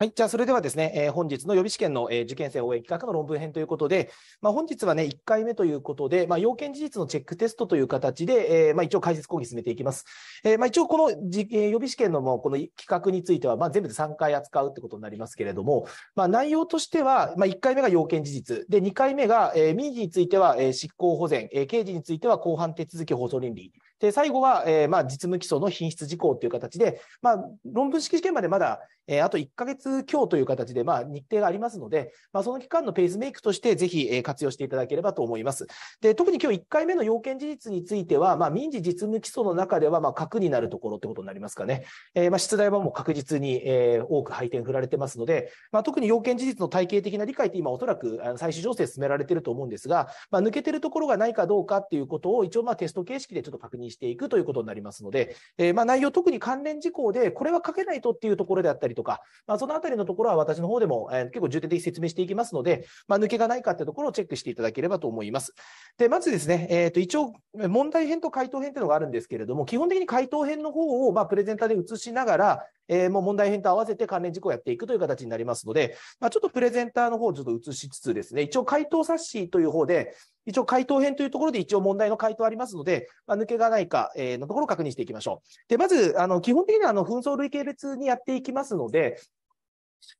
はい。じゃあ、それではですね、えー、本日の予備試験の、えー、受験生応援企画の論文編ということで、まあ、本日はね、1回目ということで、まあ、要件事実のチェックテストという形で、えー、まあ、一応解説講義進めていきます。え、まあ、一応この、え、予備試験のもこの企画については、まあ、全部で3回扱うってことになりますけれども、まあ、内容としては、まあ、1回目が要件事実、で、2回目が、え、民事については、え、執行保全、え、刑事については、公判手続き放送倫理、で、最後は、えー、まあ、実務基礎の品質事項という形で、まあ、論文式試験までまだ、えー、あと1ヶ月強という形で、まあ、日程がありますので、まあ、その期間のペースメイクとして、ぜひ、えー、活用していただければと思います。で、特に今日1回目の要件事実については、まあ、民事実務基礎の中では、まあ、核になるところってことになりますかね。えー、まあ、出題はもう確実に、えー、多く配点振られてますので、まあ、特に要件事実の体系的な理解って今、おそらく最終情勢進められていると思うんですが、まあ、抜けてるところがないかどうかっていうことを、一応、まあ、テスト形式でちょっと確認していくということになりますので、えー、まあ内容、特に関連事項で、これは書けないとっていうところであったりとか、まあ、そのあたりのところは私の方でも、えー、結構重点的に説明していきますので、まあ、抜けがないかっていうところをチェックしていただければと思います。で、まずですね、えっ、ー、と、一応、問題編と回答編っていうのがあるんですけれども、基本的に回答編の方を、まあ、プレゼンターで映しながら、えー、もう問題編と合わせて関連事項をやっていくという形になりますので、まあ、ちょっとプレゼンターの方をちょっと映しつつですね、一応回答冊子という方で、一応回答編というところで一応問題の回答ありますので、まあ、抜けがないか、えー、のところを確認していきましょう。で、まず、あの、基本的にはあの、紛争類型別にやっていきますので、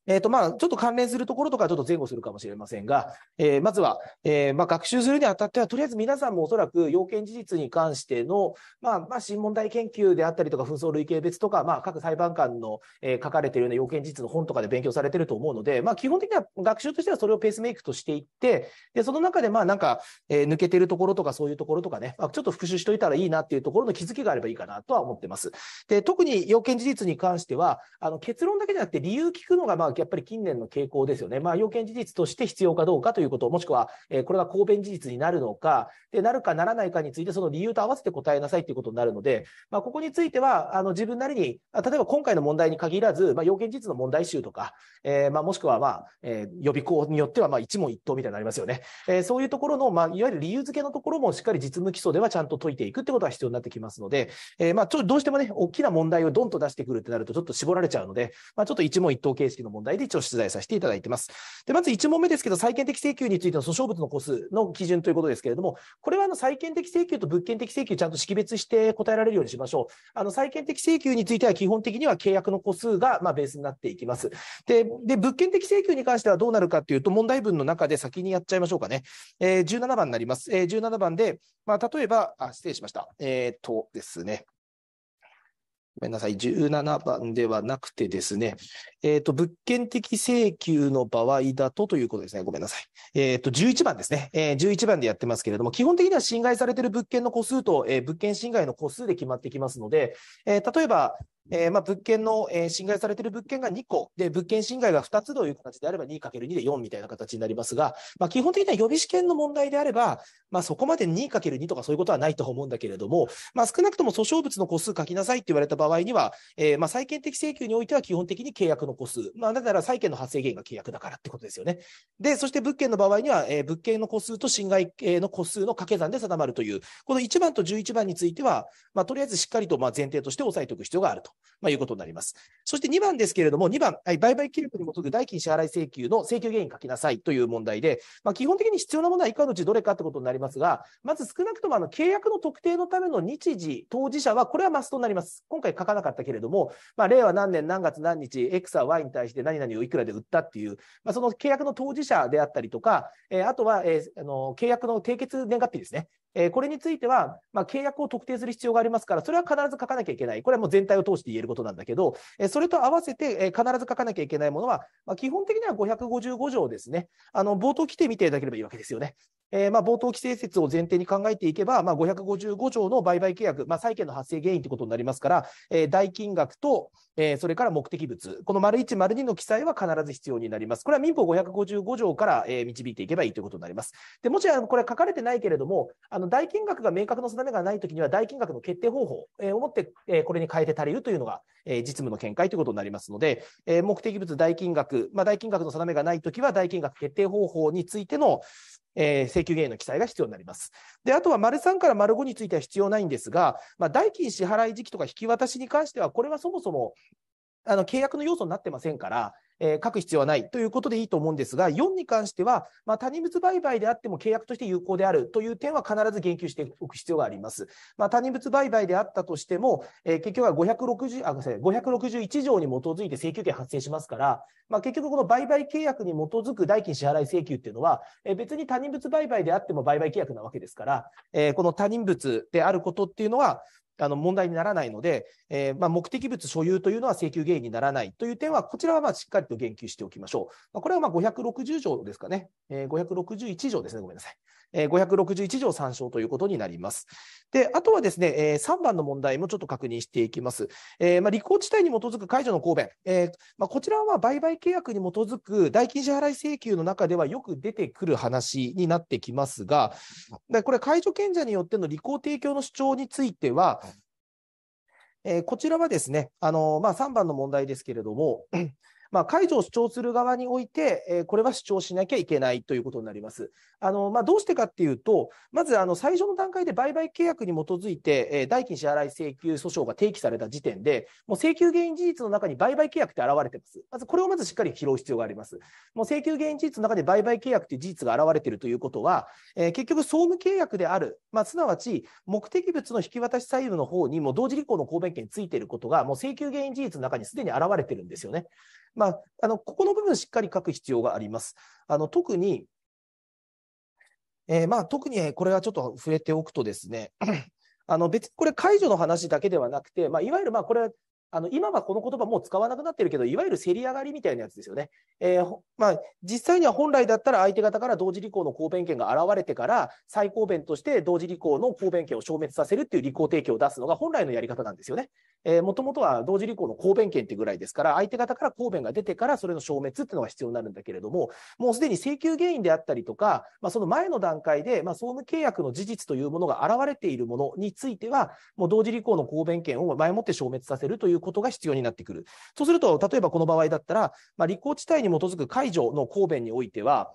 えっ、ー、と、まあ、ちょっと関連するところとかちょっと前後するかもしれませんが、えー、まずは、えー、まあ、学習するにあたっては、とりあえず皆さんもおそらく要件事実に関しての、まあ、まあ、新問題研究であったりとか、紛争類型別とか、まあ、各裁判官の、えー、書かれているような要件事実の本とかで勉強されていると思うので、まあ、基本的には学習としてはそれをペースメイクとしていって、で、その中で、まあ、なんか、えー、抜けてるところとかそういうところとかね、まあ、ちょっと復習しといたらいいなっていうところの気づきがあればいいかなとは思ってます。で、特に要件事実に関しては、あの、結論だけじゃなくて理由聞くのが、まあ、やっぱり近年の傾向ですよね。まあ、要件事実として必要かどうかということ、もしくは、えー、これが公弁事実になるのか、で、なるかならないかについて、その理由と合わせて答えなさいということになるので、まあ、ここについては、あの、自分なりに、例えば今回の問題に限らず、まあ、要件事実の問題集とか、えー、まあ、もしくは、まあ、えー、予備校によっては、まあ、一問一答みたいになりますよね。えー、そういうところの、まあ、いわゆる理由付けのところもしっかり実務基礎ではちゃんと解いていくってことが必要になってきますので、えー、まあ、ちょどうしてもね、大きな問題をドンと出してくるってなると、ちょっと絞られちゃうので、まあ、ちょっと一問一答形式の問題で一応出題させていただいてます。で、まず1問目ですけど、債権的請求についての訴訟物の個数の基準ということですけれども、これはあの債権的請求と物件的請求ちゃんと識別して答えられるようにしましょう。あの債権的請求については基本的には契約の個数がまベースになっていきます。で、で物件的請求に関してはどうなるかというと、問題文の中で先にやっちゃいましょうかね。えー、17番になります。えー、17番で、まあ、例えば、あ、失礼しました。えっ、とですね。ごめんなさい。17番ではなくてですね、えっ、ー、と、物件的請求の場合だとということですね。ごめんなさい。えっ、ー、と、11番ですね。えー、11番でやってますけれども、基本的には侵害されている物件の個数と、えー、物件侵害の個数で決まってきますので、えー、例えば、えー、まあ物件の、えー、侵害されている物件が2個、で、物件侵害が2つという形であれば 2×2 で4みたいな形になりますが、まあ基本的には予備試験の問題であれば、まあそこまで 2×2 とかそういうことはないと思うんだけれども、まあ少なくとも訴訟物の個数書きなさいって言われた場合には、えー、まあ債権的請求においては基本的に契約の個数。まあだから債権の発生原因が契約だからってことですよね。で、そして物件の場合には、えー、物件の個数と侵害の個数の掛け算で定まるという、この1番と11番については、まあとりあえずしっかりとまあ前提として押さえておく必要があると、まあ、いうことになります。そして2番ですけれども、2番、はい、売買記録に基づく代金支払い請求の請求原因書きなさいという問題で、まあ、基本的に必要なものは以下のうちどれかってことになりますが、まず少なくともあの契約の特定のための日時、当事者は、これはマストになります。今回書かなかったけれども、まあ、令和何年何月何日、X は Y に対して何々をいくらで売ったっていう、まあ、その契約の当事者であったりとか、えー、あとは、えー、あの契約の締結年月日ですね。えこれについては、まあ、契約を特定する必要がありますから、それは必ず書かなきゃいけない。これはもう全体を通して言えることなんだけど、えそれと合わせて、え必ず書かなきゃいけないものは、まあ、基本的には555条ですね。あの、冒頭来て見ていただければいいわけですよね。えー、まあ冒頭規制説を前提に考えていけば、まあ、555条の売買契約、まあ、債権の発生原因ということになりますから、えー、代金額と、えー、それから目的物、この丸1、丸2の記載は必ず必要になります。これは民法555条から、え、導いていけばいいということになります。でもちろんこれ書かれてないけれども、あの代金額が明確の定めがないときには、代金額の決定方法、え、をもって、え、これに変えて足りるというのが、え、実務の見解ということになりますので、え、目的物、代金額、まあ、代金額の定めがないときは、代金額決定方法についての、えー、請求原因の記載が必要になります。で、あとは丸3から丸5については必要ないんですが、まあ、代金支払い時期とか引き渡しに関しては、これはそもそもあの契約の要素になってませんから、えー、書く必要はないということでいいと思うんですが、4に関しては、まあ、他人物売買であっても契約として有効であるという点は必ず言及しておく必要があります。まあ、他人物売買であったとしても、えー、結局は560あごめんなさい561条に基づいて請求権発生しますから、まあ、結局この売買契約に基づく代金支払い請求っていうのは、えー、別に他人物売買であっても売買契約なわけですから、えー、この他人物であることっていうのは、あの問題にならないので、えー、まあ、目的物所有というのは請求原因にならないという点は、こちらはまあしっかりと言及しておきましょう。まあ、これはまあ560条ですかね、えー、561条ですね、ごめんなさい。えー、561条参照ということになります。で、あとはですね、えー、3番の問題もちょっと確認していきます。えー、まあ、履行地帯に基づく解除の公弁。えー、まあ、こちらは売買契約に基づく代金支払い請求の中ではよく出てくる話になってきますが、でこれ解除権者によっての履行提供の主張については、えー、こちらはですね、あのまあ、3番の問題ですけれども、まあ、解除を主張する側において、えー、これは主張しなきゃいけないということになります。あのまあ、どうしてかっていうと、まずあの最初の段階で売買契約に基づいて、えー、代金支払い請求訴訟が提起された時点で、もう請求原因事実の中に売買契約って現れてます。まずこれをまずしっかり拾う必要があります。もう請求原因事実の中で売買契約という事実が現れているということは、えー、結局、総務契約である、まあ、すなわち目的物の引き渡し債務の方にも同時履行の公弁権についていることが、もう請求原因事実の中にすでに現れてるんですよね。まあ、あのここの部分しっかり書く必要があります。あの特に、えー、まあ、特にこれはちょっと触れておくとですね、あの別にこれ解除の話だけではなくて、まあ、いわゆるまあこれあの今はこの言葉もう使わなくなってるけど、いわゆる競り上がりみたいなやつですよね。えー、まあ、実際には本来だったら相手方から同時履行の公弁権が現れてから、最高弁として同時履行の公弁権を消滅させるっていう履行提供を出すのが本来のやり方なんですよね。もともとは同時履行の公弁権ってぐらいですから、相手方から公弁が出てからそれの消滅っていうのが必要になるんだけれども、もうすでに請求原因であったりとか、まあ、その前の段階で、まあ、総務契約の事実というものが現れているものについては、もう同時履行の公弁権を前もって消滅させるということが必要になってくる。そうすると、例えばこの場合だったら、まあ、履行地帯に基づく解除の公弁においては、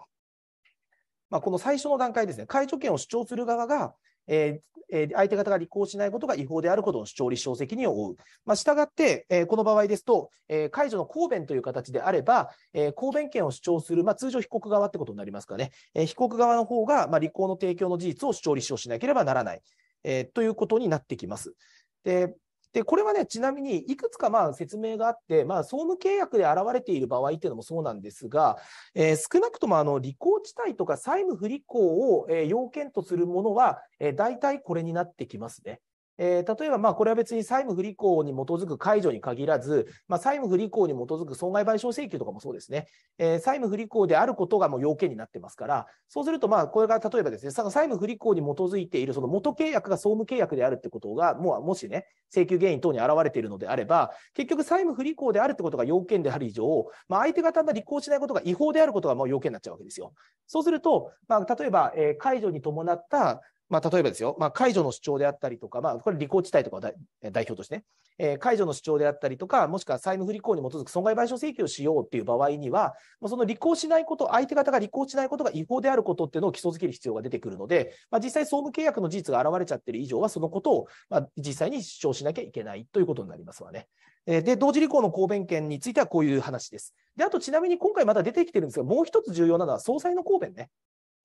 まあ、この最初の段階ですね、解除権を主張する側が、えー、相手方が履行しないことが違法であることの主張立証責任を負う。まあ、従って、えー、この場合ですと、えー、解除の公弁という形であれば、えー、公弁権を主張する、まあ、通常被告側ってことになりますかね。えー、被告側の方が、まあ、履行の提供の事実を主張立証しなければならない、えー、ということになってきます。で、で、これはね、ちなみにいくつかまあ説明があって、まあ、総務契約で現れている場合っていうのもそうなんですが、えー、少なくともあの履行地帯とか債務不履行を、え、要件とするものは、えー、大体これになってきますね。えー、例えば、まあ、これは別に債務不履行に基づく解除に限らず、まあ、債務不履行に基づく損害賠償請求とかもそうですね、えー、債務不履行であることがもう要件になってますから、そうすると、まあ、これが例えばですね、債務不履行に基づいているその元契約が総務契約であるってことが、もうもしね、請求原因等に現れているのであれば、結局債務不履行であるってことが要件である以上、まあ、相手方が履行しないことが違法であることがもう要件になっちゃうわけですよ。そうすると、まあ、例えば、えー、解除に伴ったまあ、例えばですよ、まあ、解除の主張であったりとか、まあ、これ、履行地帯とかを代表としてね、えー、解除の主張であったりとか、もしくは債務不履行に基づく損害賠償請求をしようっていう場合には、その履行しないこと、相手方が履行しないことが違法であることっていうのを基礎づける必要が出てくるので、まあ、実際、総務契約の事実が現れちゃってる以上は、そのことを、まあ、実際に主張しなきゃいけないということになりますわね。で、同時履行の公弁権についてはこういう話です。で、あとちなみに今回まだ出てきてるんですが、もう一つ重要なのは総裁の公弁ね。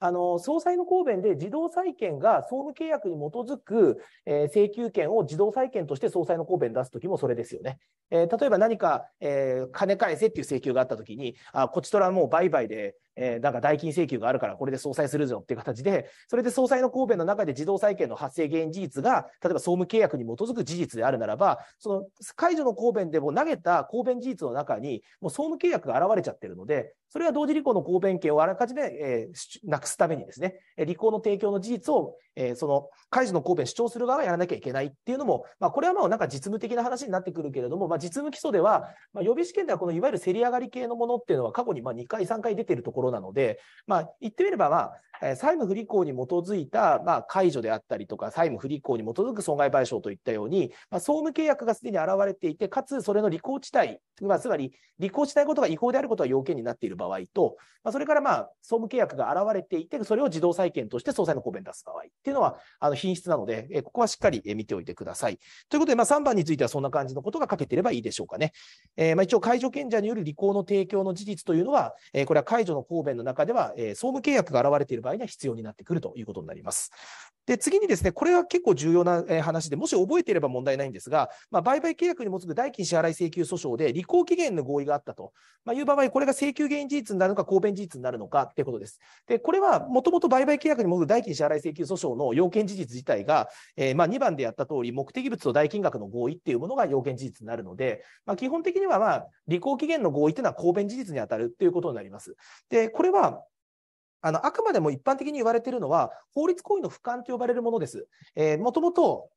あの、総裁の公弁で自動債権が総務契約に基づく、えー、請求権を自動債権として総裁の公弁出すときもそれですよね。えー、例えば何か、えー、金返せっていう請求があったときに、あ、こちとらもう売買で、え、なんか代金請求があるからこれで総裁するぞっていう形で、それで総裁の公弁の中で自動債権の発生原因事実が、例えば総務契約に基づく事実であるならば、その解除の公弁でも投げた公弁事実の中に、もう総務契約が現れちゃってるので、それは同時履行の公弁権をあらかじめ、えー、なくすためにですね、履行の提供の事実を、えー、その解除の公弁主張する側がやらなきゃいけないっていうのも、まあ、これはまあなんか実務的な話になってくるけれども、まあ、実務基礎では、まあ、予備試験ではこのいわゆる競り上がり系のものっていうのは過去にまあ2回、3回出てるところなので、まあ、言ってみれば、まあ、債務不履行に基づいた、まあ、解除であったりとか、債務不履行に基づく損害賠償といったように、まあ、総務契約がすでに現れていて、かつそれの履行地帯、まあ、つまり履行しないことが違法であることが要件になっている。場合と、まあ、それからまあ、総務契約が現れていて、それを自動債権として総裁の公弁出す場合っていうのは、あの品質なので、えここはしっかり見ておいてください。ということで、まあ、3番についてはそんな感じのことが書けてればいいでしょうかね。えー、まあ一応、解除権者による履行の提供の事実というのは、えー、これは解除の公弁の中では、えー、総務契約が現れている場合には必要になってくるということになります。で、次にですね、これは結構重要な話で、もし覚えていれば問題ないんですが、まあ、売買契約に基づく代金支払い請求訴訟で、履行期限の合意があったと、まあ、いう場合、これが請求原因事実になるのか、公弁事実になるのかということです。で、これはもともと売買契約に基づく代金支払い請求訴訟の要件事実自体が、えー、まあ2番でやった通り、目的物と代金額の合意っていうものが要件事実になるので、まあ、基本的には、まあ、履行期限の合意というのは公弁事実に当たるということになります。で、これは、あの、あくまでも一般的に言われているのは、法律行為の俯瞰と呼ばれるものです。えー、もともと、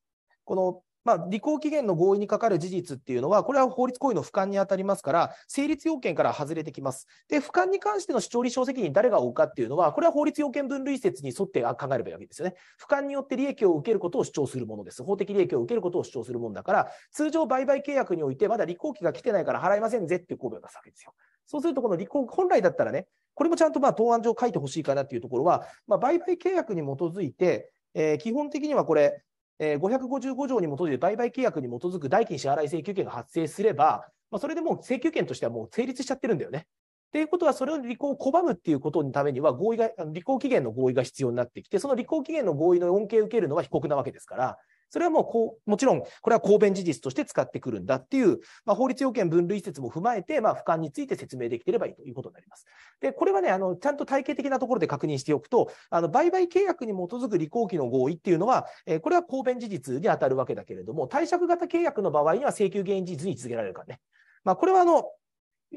この、まあ、履行期限の合意にかかる事実っていうのは、これは法律行為の俯瞰に当たりますから、成立要件から外れてきます。で、俯瞰に関しての主張立証責任誰が負うかっていうのは、これは法律要件分類説に沿って考えればいいわけですよね。俯瞰によって利益を受けることを主張するものです。法的利益を受けることを主張するものだから、通常売買契約において、まだ履行期が来てないから払いませんぜっていう神戸を出すわけですよ。そうすると、この履行、本来だったらね、これもちゃんとまあ答案上書いてほしいかなっていうところは、まあ、売買契約に基づいて、えー、基本的にはこれ、え、555条に基づいて売買契約に基づく代金支払い請求権が発生すれば、まあ、それでもう請求権としてはもう成立しちゃってるんだよね。っていうことは、それを履行を拒むっていうことのためには、合意が、履行期限の合意が必要になってきて、その履行期限の合意の恩恵を受けるのは被告なわけですから、それはもうこう、もちろん、これは公弁事実として使ってくるんだっていう、まあ、法律要件分類説も踏まえて、まあ、俯瞰について説明できてればいいということになります。で、これはね、あの、ちゃんと体系的なところで確認しておくと、あの、売買契約に基づく履行期の合意っていうのは、えー、これは公弁事実に当たるわけだけれども、貸借型契約の場合には請求原因事実に続けられるからね。まあ、これはあの、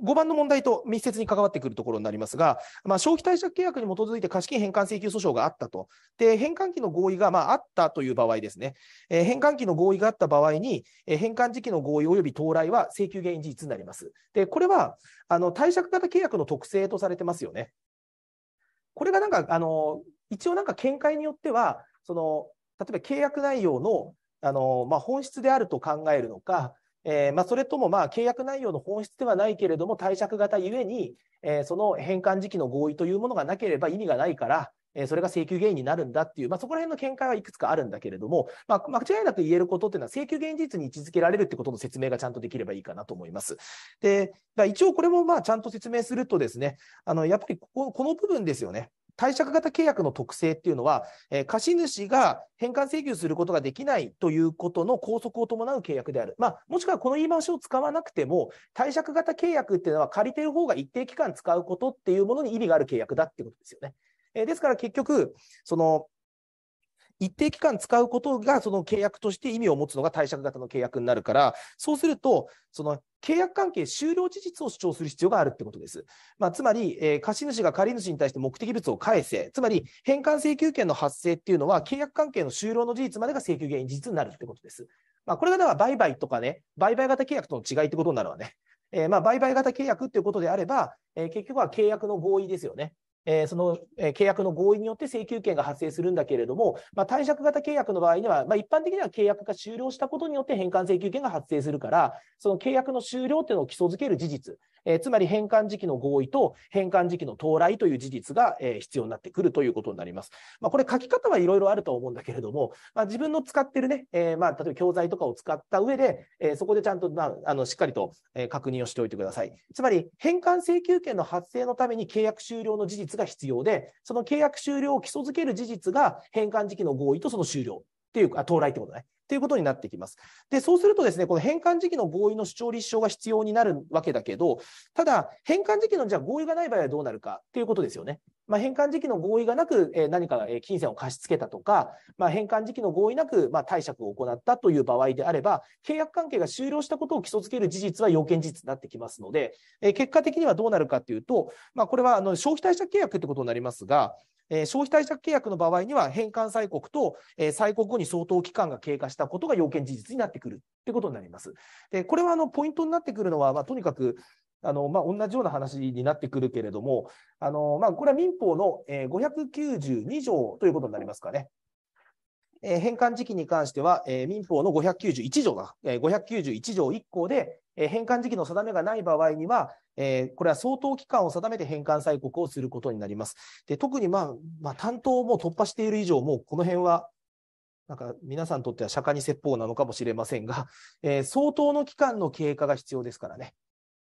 5番の問題と密接に関わってくるところになりますが、まあ、消費貸借契約に基づいて貸金返還請求訴訟があったと。で、返還期の合意がまああったという場合ですね。えー、返還期の合意があった場合に、えー、返還時期の合意及び到来は請求原因事実になります。で、これは、あの、貸借型契約の特性とされてますよね。これがなんか、あの、一応なんか見解によっては、その、例えば契約内容の、あの、まあ、本質であると考えるのか、えー、まあ、それともまあ契約内容の本質ではないけれども、貸借型ゆえに、えー、その返還時期の合意というものがなければ意味がないから、えー、それが請求原因になるんだっていう、まあ、そこら辺の見解はいくつかあるんだけれども、まあ、間違いなく言えることっていうのは、請求現実に位置づけられるってことの説明がちゃんとできればいいかなと思います。で、一応これもまあちゃんと説明するとですね、あのやっぱりこここの部分ですよね。貸借型契約の特性っていうのは、えー、貸主が返還請求することができないということの拘束を伴う契約である。まあ、もしくはこの言い回しを使わなくても、貸借型契約っていうのは借りてる方が一定期間使うことっていうものに意味がある契約だっていうことですよね。えー、ですから結局、その、一定期間使うことがその契約として意味を持つのが貸借型の契約になるから、そうすると、その契約関係終了事実を主張する必要があるってことです。まあ、つまり、えー、貸主が借り主に対して目的物を返せ、つまり返還請求権の発生っていうのは、契約関係の終了の事実までが請求原因事実になるってことです。まあ、これがだから売買とかね、売買型契約との違いってことになるわね。えー、まあ売買型契約っていうことであれば、えー、結局は契約の合意ですよね。えー、その、えー、契約の合意によって請求権が発生するんだけれども、まあ、貸借型契約の場合には、まあ、一般的には契約が終了したことによって返還請求権が発生するから、その契約の終了っていうのを基礎づける事実、えー、つまり返還時期の合意と返還時期の到来という事実が、えー、必要になってくるということになります。まあ、これ書き方はいろいろあると思うんだけれども、まあ、自分の使ってるね、えー、まあ、例えば教材とかを使った上で、えー、そこでちゃんと、まあ、あの、しっかりと、え、確認をしておいてください。つまり、返還請求権の発生のために契約終了の事実が必要で、その契約終了を基礎づける事実が返還時期の合意とその終了っていう、か、到来ってことね。っていうことになってきます。で、そうするとですね、この返還時期の合意の主張立証が必要になるわけだけど、ただ、返還時期のじゃあ合意がない場合はどうなるかっていうことですよね。まあ、返還時期の合意がなく、え何か金銭を貸し付けたとか、まあ、返還時期の合意なく、まあ、貸借を行ったという場合であれば、契約関係が終了したことを基礎づける事実は要件事実になってきますので、え結果的にはどうなるかというと、まあ、これはあの消費貸借契約ってことになりますが、え消費貸借契約の場合には、返還催告と、え催告後に相当期間が経過したことが要件事実になってくるってことになります。で、これはあのポイントになってくるのは、まあ、とにかく、あのまあ、同じような話になってくるけれども、あのまあ、これは民法の592条ということになりますかね。え返還時期に関しては、え民法の591条が、え591条1項で、えー、返還時期の定めがない場合には、えー、これは相当期間を定めて返還催告をすることになります。で特に、まあ、まあ、担当も突破している以上、もうこの辺は、なんか皆さんにとっては釈迦に説法なのかもしれませんが、えー、相当の期間の経過が必要ですからね。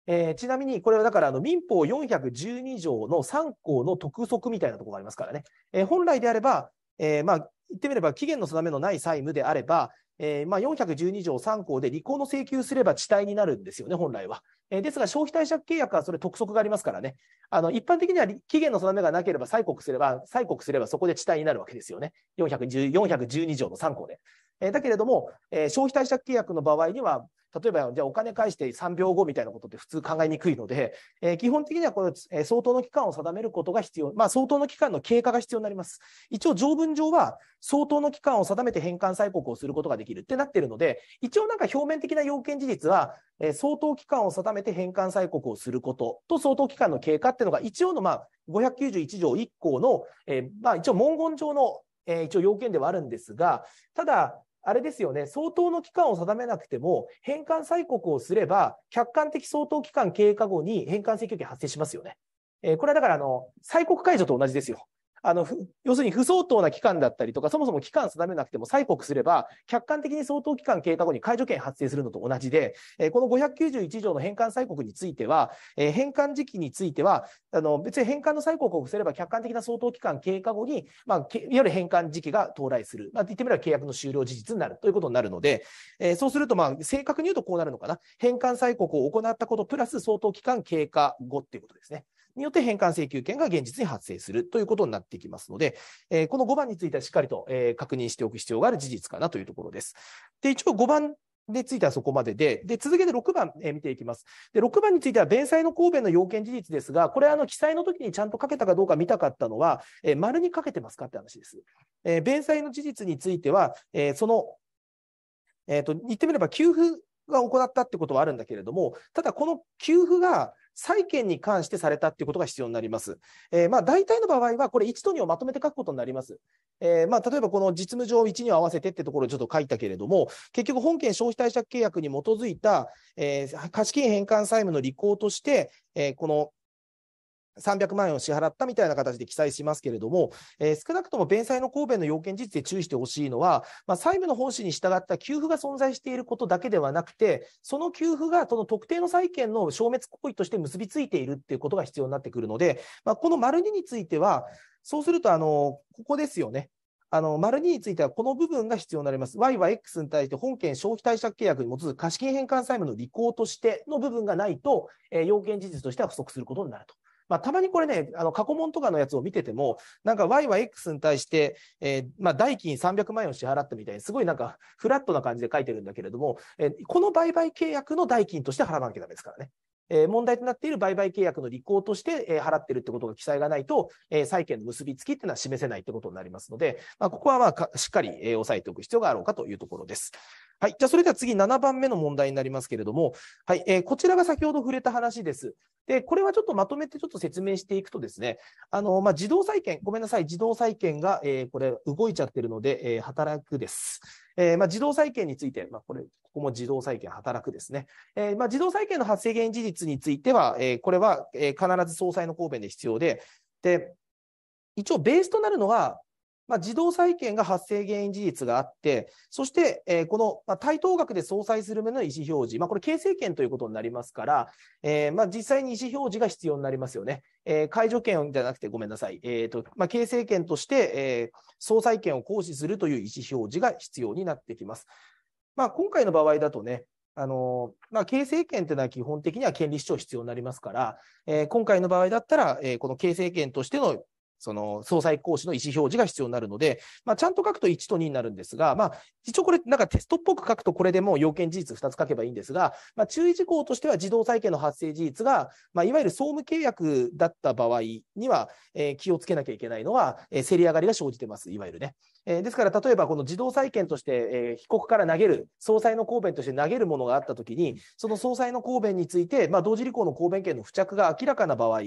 えー、ちなみに、これはだからあの民法412条の3項の督促みたいなところがありますからね。えー、本来であれば、えー、まあ、言ってみれば期限の定めのない債務であれば、えー、まあ、412条3項で履行の請求すれば遅滞になるんですよね、本来は。えー、ですが、消費貸借契約はそれ督促がありますからね。あの一般的には期限の定めがなければ催告すれば、催告すればそこで遅滞になるわけですよね。410 412条の3項で。え、だけれども、え、消費貸借契約の場合には、例えば、じゃあお金返して3秒後みたいなことって普通考えにくいので、えー、基本的にはこの、えー、相当の期間を定めることが必要、まあ、相当の期間の経過が必要になります。一応、条文上は、相当の期間を定めて返還催告をすることができるってなってるので、一応なんか表面的な要件事実は、えー、相当期間を定めて返還催告をすることと相当期間の経過っていうのが、一応の、まあ、591条1項の、えー、まあ、一応文言上の、えー、一応要件ではあるんですが、ただ、あれですよね、相当の期間を定めなくても、返還催告をすれば、客観的相当期間経過後に返還請求権発生しますよね。えー、これはだから、あの、催告解除と同じですよ。あの、要するに不相当な期間だったりとか、そもそも期間定めなくても催告すれば、客観的に相当期間経過後に解除権発生するのと同じで、えー、この591条の返還催告については、えー、返還時期については、あの、別に返還の催告をすれば客観的な相当期間経過後に、まあ、いわゆる返還時期が到来する。まあ、言ってみれば契約の終了事実になるということになるので、えー、そうすると、まあ、正確に言うとこうなるのかな。返還催告を行ったことプラス相当期間経過後っていうことですね。によって返還請求権が現実に発生するということになってきますので、えー、この5番についてはしっかりと、えー、確認しておく必要がある事実かなというところです。で、一応5番についてはそこまでで、で続けて6番、えー、見ていきます。で、6番については、弁済の公弁の要件事実ですが、これ、あの記載の時にちゃんと書けたかどうか見たかったのは、えー、丸に書けてますかって話です。えー、弁済の事実については、えー、その、えっ、ー、と、言ってみれば、給付が行ったってことはあるんだけれども、ただこの給付が債権に関してされたっていうことが必要になります。えー、まあ大体の場合は、これ1と2をまとめて書くことになります。えー、まあ例えばこの実務上1、に合わせてってところをちょっと書いたけれども、結局本件消費貸借契約に基づいた、えー、貸金返還債務の履行として、えー、この300万円を支払ったみたいな形で記載しますけれども、えー、少なくとも弁済の公弁の要件事実で注意してほしいのは、まあ、債務の本旨に従った給付が存在していることだけではなくて、その給付がその特定の債権の消滅行為として結びついているっていうことが必要になってくるので、まあ、この丸2については、そうすると、あの、ここですよね。あの、丸2についてはこの部分が必要になります。Y は X に対して本件消費貸借契約に基づく貸金返還債務の履行としての部分がないと、えー、要件事実としては不足することになると。まあ、たまにこれね、あの過去問とかのやつを見てても、なんか Y は X に対して、えー、まあ、代金300万円を支払ったみたいに、すごいなんかフラットな感じで書いてるんだけれども、えー、この売買契約の代金として払わなきゃダメですからね。えー、問題となっている売買契約の履行として、えー、払ってるってことが記載がないと、えー、債権の結びつきっていうのは示せないってことになりますので、まあ、ここはまあしっかり、えー、押さえておく必要があろうかというところです。はい。じゃあ、それでは次、7番目の問題になりますけれども、はい。えー、こちらが先ほど触れた話です。で、これはちょっとまとめてちょっと説明していくとですね、あの、まあ、自動債権、ごめんなさい、自動債権が、えー、これ、動いちゃってるので、えー、働くです。えー、まあ、自動債権について、まあ、これ、ここも自動債権働くですね。えー、まあ、自動債権の発生原因事実については、えー、これは、えー、必ず総裁の公弁で必要で、で、一応ベースとなるのは、まあ、自動債権が発生原因事実があって、そして、えー、この、まあ、対等額で相殺する旨の意思表示、まあ、これ形成権ということになりますから、えー、まあ、実際に意思表示が必要になりますよね。えー、解除権じゃなくてごめんなさい。えー、と、まあ、形成権として、えー、総裁権を行使するという意思表示が必要になってきます。まあ、今回の場合だとね、あのまあ、形成権というのは基本的には権利主張必要になりますから、えー、今回の場合だったら、えー、この形成権としてのその総裁講師の意思表示が必要になるので、まあ、ちゃんと書くと1と2になるんですが、まあ、一応これ、なんかテストっぽく書くとこれでもう要件事実2つ書けばいいんですが、まあ、注意事項としては自動債権の発生事実が、まあ、いわゆる総務契約だった場合には、えー、気をつけなきゃいけないのは、えー、競り上がりが生じてます、いわゆるね。えー、ですから、例えばこの自動債権として、えー、被告から投げる、総裁の公弁として投げるものがあったときに、その総裁の公弁について、まあ、同時履行の公弁権の付着が明らかな場合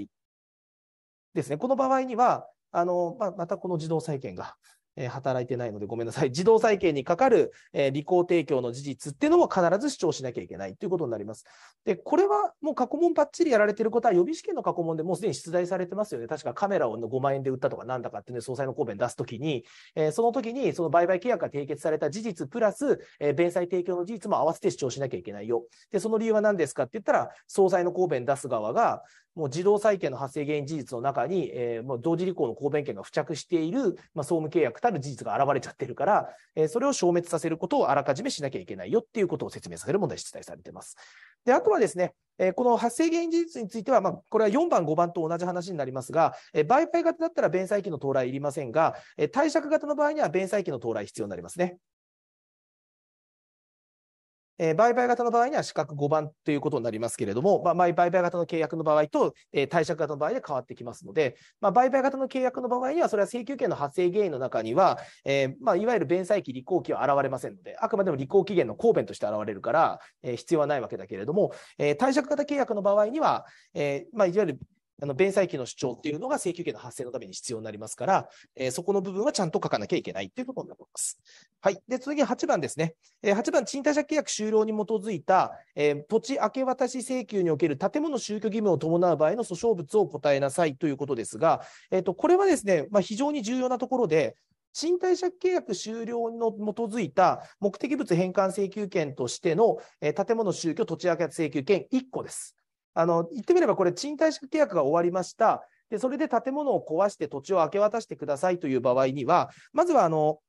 ですね、この場合には、あの、まあ、またこの自動債権が、え働いてないのでごめんなさい。自動債権にかかる、え履行提供の事実っていうのも必ず主張しなきゃいけないということになります。で、これはもう過去問ばっちりやられてることは予備試験の過去問でもうすでに出題されてますよね。確かカメラを5万円で売ったとかなんだかってね、総裁の答弁出すときに、えその時にその売買契約が締結された事実プラス、え弁済提供の事実も合わせて主張しなきゃいけないよ。で、その理由は何ですかって言ったら、総裁の答弁出す側が、もう自動債権の発生原因事実の中に、えー、もう同時履行の公弁権が付着している、まあ、総務契約たる事実が現れちゃってるから、えー、それを消滅させることをあらかじめしなきゃいけないよっていうことを説明させる問題出題されています。で、あとはですね、えー、この発生原因事実については、まあ、これは4番、5番と同じ話になりますが、えー、売買型だったら弁済期の到来いりませんが、えー、貸借型の場合には弁済期の到来必要になりますね。えー、売買型の場合には資格5番ということになりますけれども、まあ、売買型の契約の場合と、えー、貸借型の場合で変わってきますので、まあ、売買型の契約の場合には、それは請求権の発生原因の中には、えー、まあ、いわゆる弁済期、履行期は現れませんので、あくまでも履行期限の公弁として現れるから、え、必要はないわけだけれども、え、貸借型契約の場合には、えま、いわゆるあの弁済期の主張っていうのが請求権の発生のために必要になりますから、えー、そこの部分はちゃんと書かなきゃいけないということになります。はい。で、次8番ですね。えー、8番、賃貸借契約終了に基づいた、えー、土地明け渡し請求における建物宗教義務を伴う場合の訴訟物を答えなさいということですが、えっ、と、これはですね、まあ、非常に重要なところで、賃貸借契約終了の基づいた目的物返還請求権としての、え、建物宗教土地明け請求権1個です。あの、言ってみればこれ賃貸借契約が終わりました。で、それで建物を壊して土地を明け渡してくださいという場合には、まずはあの、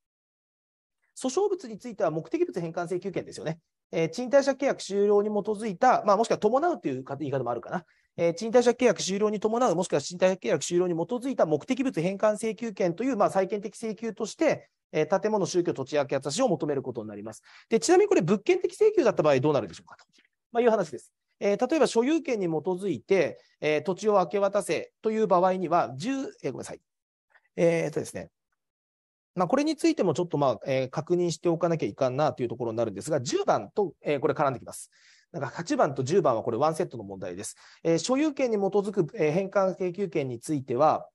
訴訟物については目的物返還請求権ですよね。えー、賃貸借契約終了に基づいた、まあ、もしくは伴うという言い方もあるかな。えー、賃貸借契約終了に伴う、もしくは賃貸借契約終了に基づいた目的物返還請求権という、まあ、債権的請求として、えー、建物、宗教、土地明け渡しを求めることになります。で、ちなみにこれ物件的請求だった場合どうなるでしょうかと、まあ、いう話です。えー、例えば所有権に基づいて、えー、土地を明け渡せという場合には、10、えー、ごめんなさい。えー、っとですね。まあ、これについてもちょっとまあ、えー、確認しておかなきゃいかんなというところになるんですが、10番と、えー、これ絡んできます。なんか8番と10番はこれワンセットの問題です。えー、所有権に基づく、えー、返還請求権については、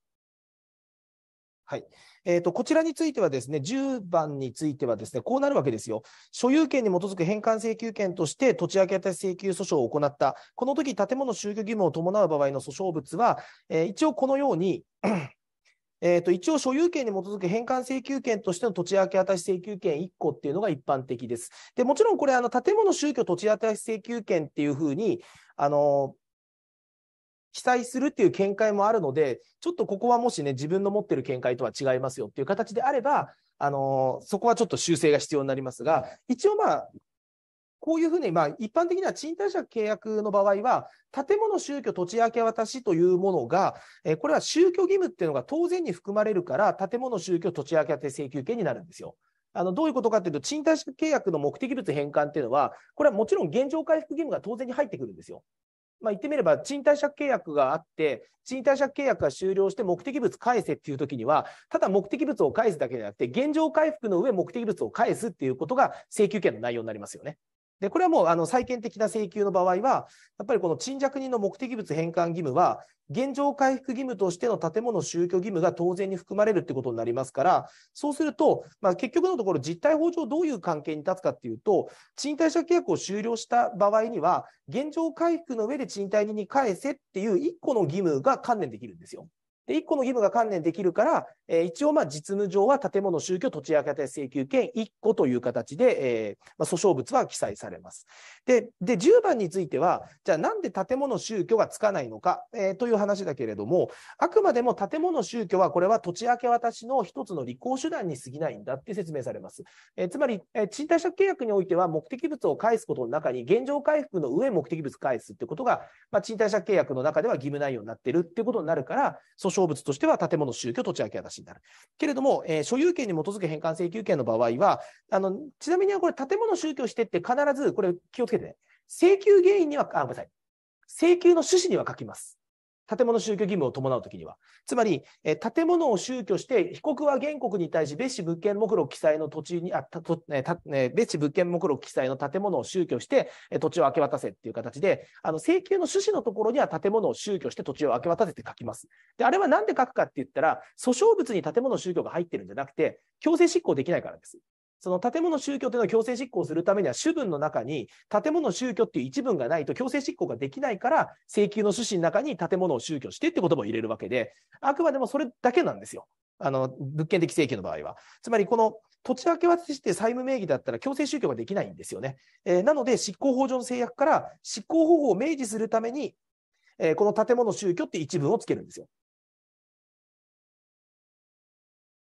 はい。えっ、ー、と、こちらについてはですね、10番についてはですね、こうなるわけですよ。所有権に基づく返還請求権として土地明け渡し請求訴訟を行った。この時、建物宗教義務を伴う場合の訴訟物は、えー、一応このようにえー、と一応、所有権に基づく返還請求権としての土地明け渡し請求権1個っていうのが一般的です。でもちろんこれ、あの建物、宗教、土地明け渡し請求権っていうふうに、あの記載するっていう見解もあるので、ちょっとここはもしね、自分の持ってる見解とは違いますよっていう形であれば、あのー、そこはちょっと修正が必要になりますが、一応まあ、こういうふうに、まあ、一般的には賃貸借契約の場合は、建物、宗教、土地明け渡しというものが、えこれは宗教義務っていうのが当然に含まれるから、建物、宗教、土地明け渡し請求権になるんですよ。あのどういうことかというと、賃貸借契約の目的物返還っていうのは、これはもちろん現状回復義務が当然に入ってくるんですよ。まあ、言ってみれば、賃貸借契約があって、賃貸借契約が終了して目的物返せっていう時には、ただ目的物を返すだけじゃなくて、現状回復の上目的物を返すっていうことが請求権の内容になりますよね。で、これはもう、あの、債権的な請求の場合は、やっぱりこの賃借人の目的物返還義務は、現状回復義務としての建物宗教義務が当然に含まれるってことになりますから、そうすると、まあ、結局のところ、実態法上どういう関係に立つかっていうと、賃貸借契約を終了した場合には、現状回復の上で賃貸人に返せっていう1個の義務が関連できるんですよ。で、1個の義務が関連できるから、えー、一応、まあ、実務上は建物、宗教、土地明け渡し請求権1個という形で、えー、まあ、訴訟物は記載されます。で、で、10番については、じゃあなんで建物、宗教がつかないのか、えー、という話だけれども、あくまでも建物、宗教はこれは土地明け渡しの一つの履行手段に過ぎないんだって説明されます。えー、つまり、えー、賃貸借契約においては目的物を返すことの中に現状回復の上目的物返すってことが、まあ、賃貸借契約の中では義務内容になってるってことになるから、訴訟物としては建物、宗教、土地明け渡しになる。けれども、えー、所有権に基づく返還請求権の場合は、あの、ちなみにこれ建物、宗教してって必ず、これ気をつけてね、請求原因には、あ、ごめんなさい。請求の趣旨には書きます。建物宗教義務を伴うときには。つまり、え建物を宗教して、被告は原告に対し別紙物件目録記載の土地に、あたとえたえ別紙物件目録記載の建物を宗教して、え土地を明け渡せっていう形で、あの請求の趣旨のところには建物を宗教して土地を明け渡せって書きます。で、あれはなんで書くかって言ったら、訴訟物に建物宗教が入ってるんじゃなくて、強制執行できないからです。その建物宗教というのを強制執行するためには、主文の中に建物宗教っていう一文がないと強制執行ができないから、請求の趣旨の中に建物を宗教してって言葉を入れるわけで、あくまでもそれだけなんですよ。あの、物件的請求の場合は。つまり、この土地明け渡しして債務名義だったら強制宗教ができないんですよね。えー、なので、執行法上の制約から執行方法を明示するために、えー、この建物宗教って一文をつけるんですよ。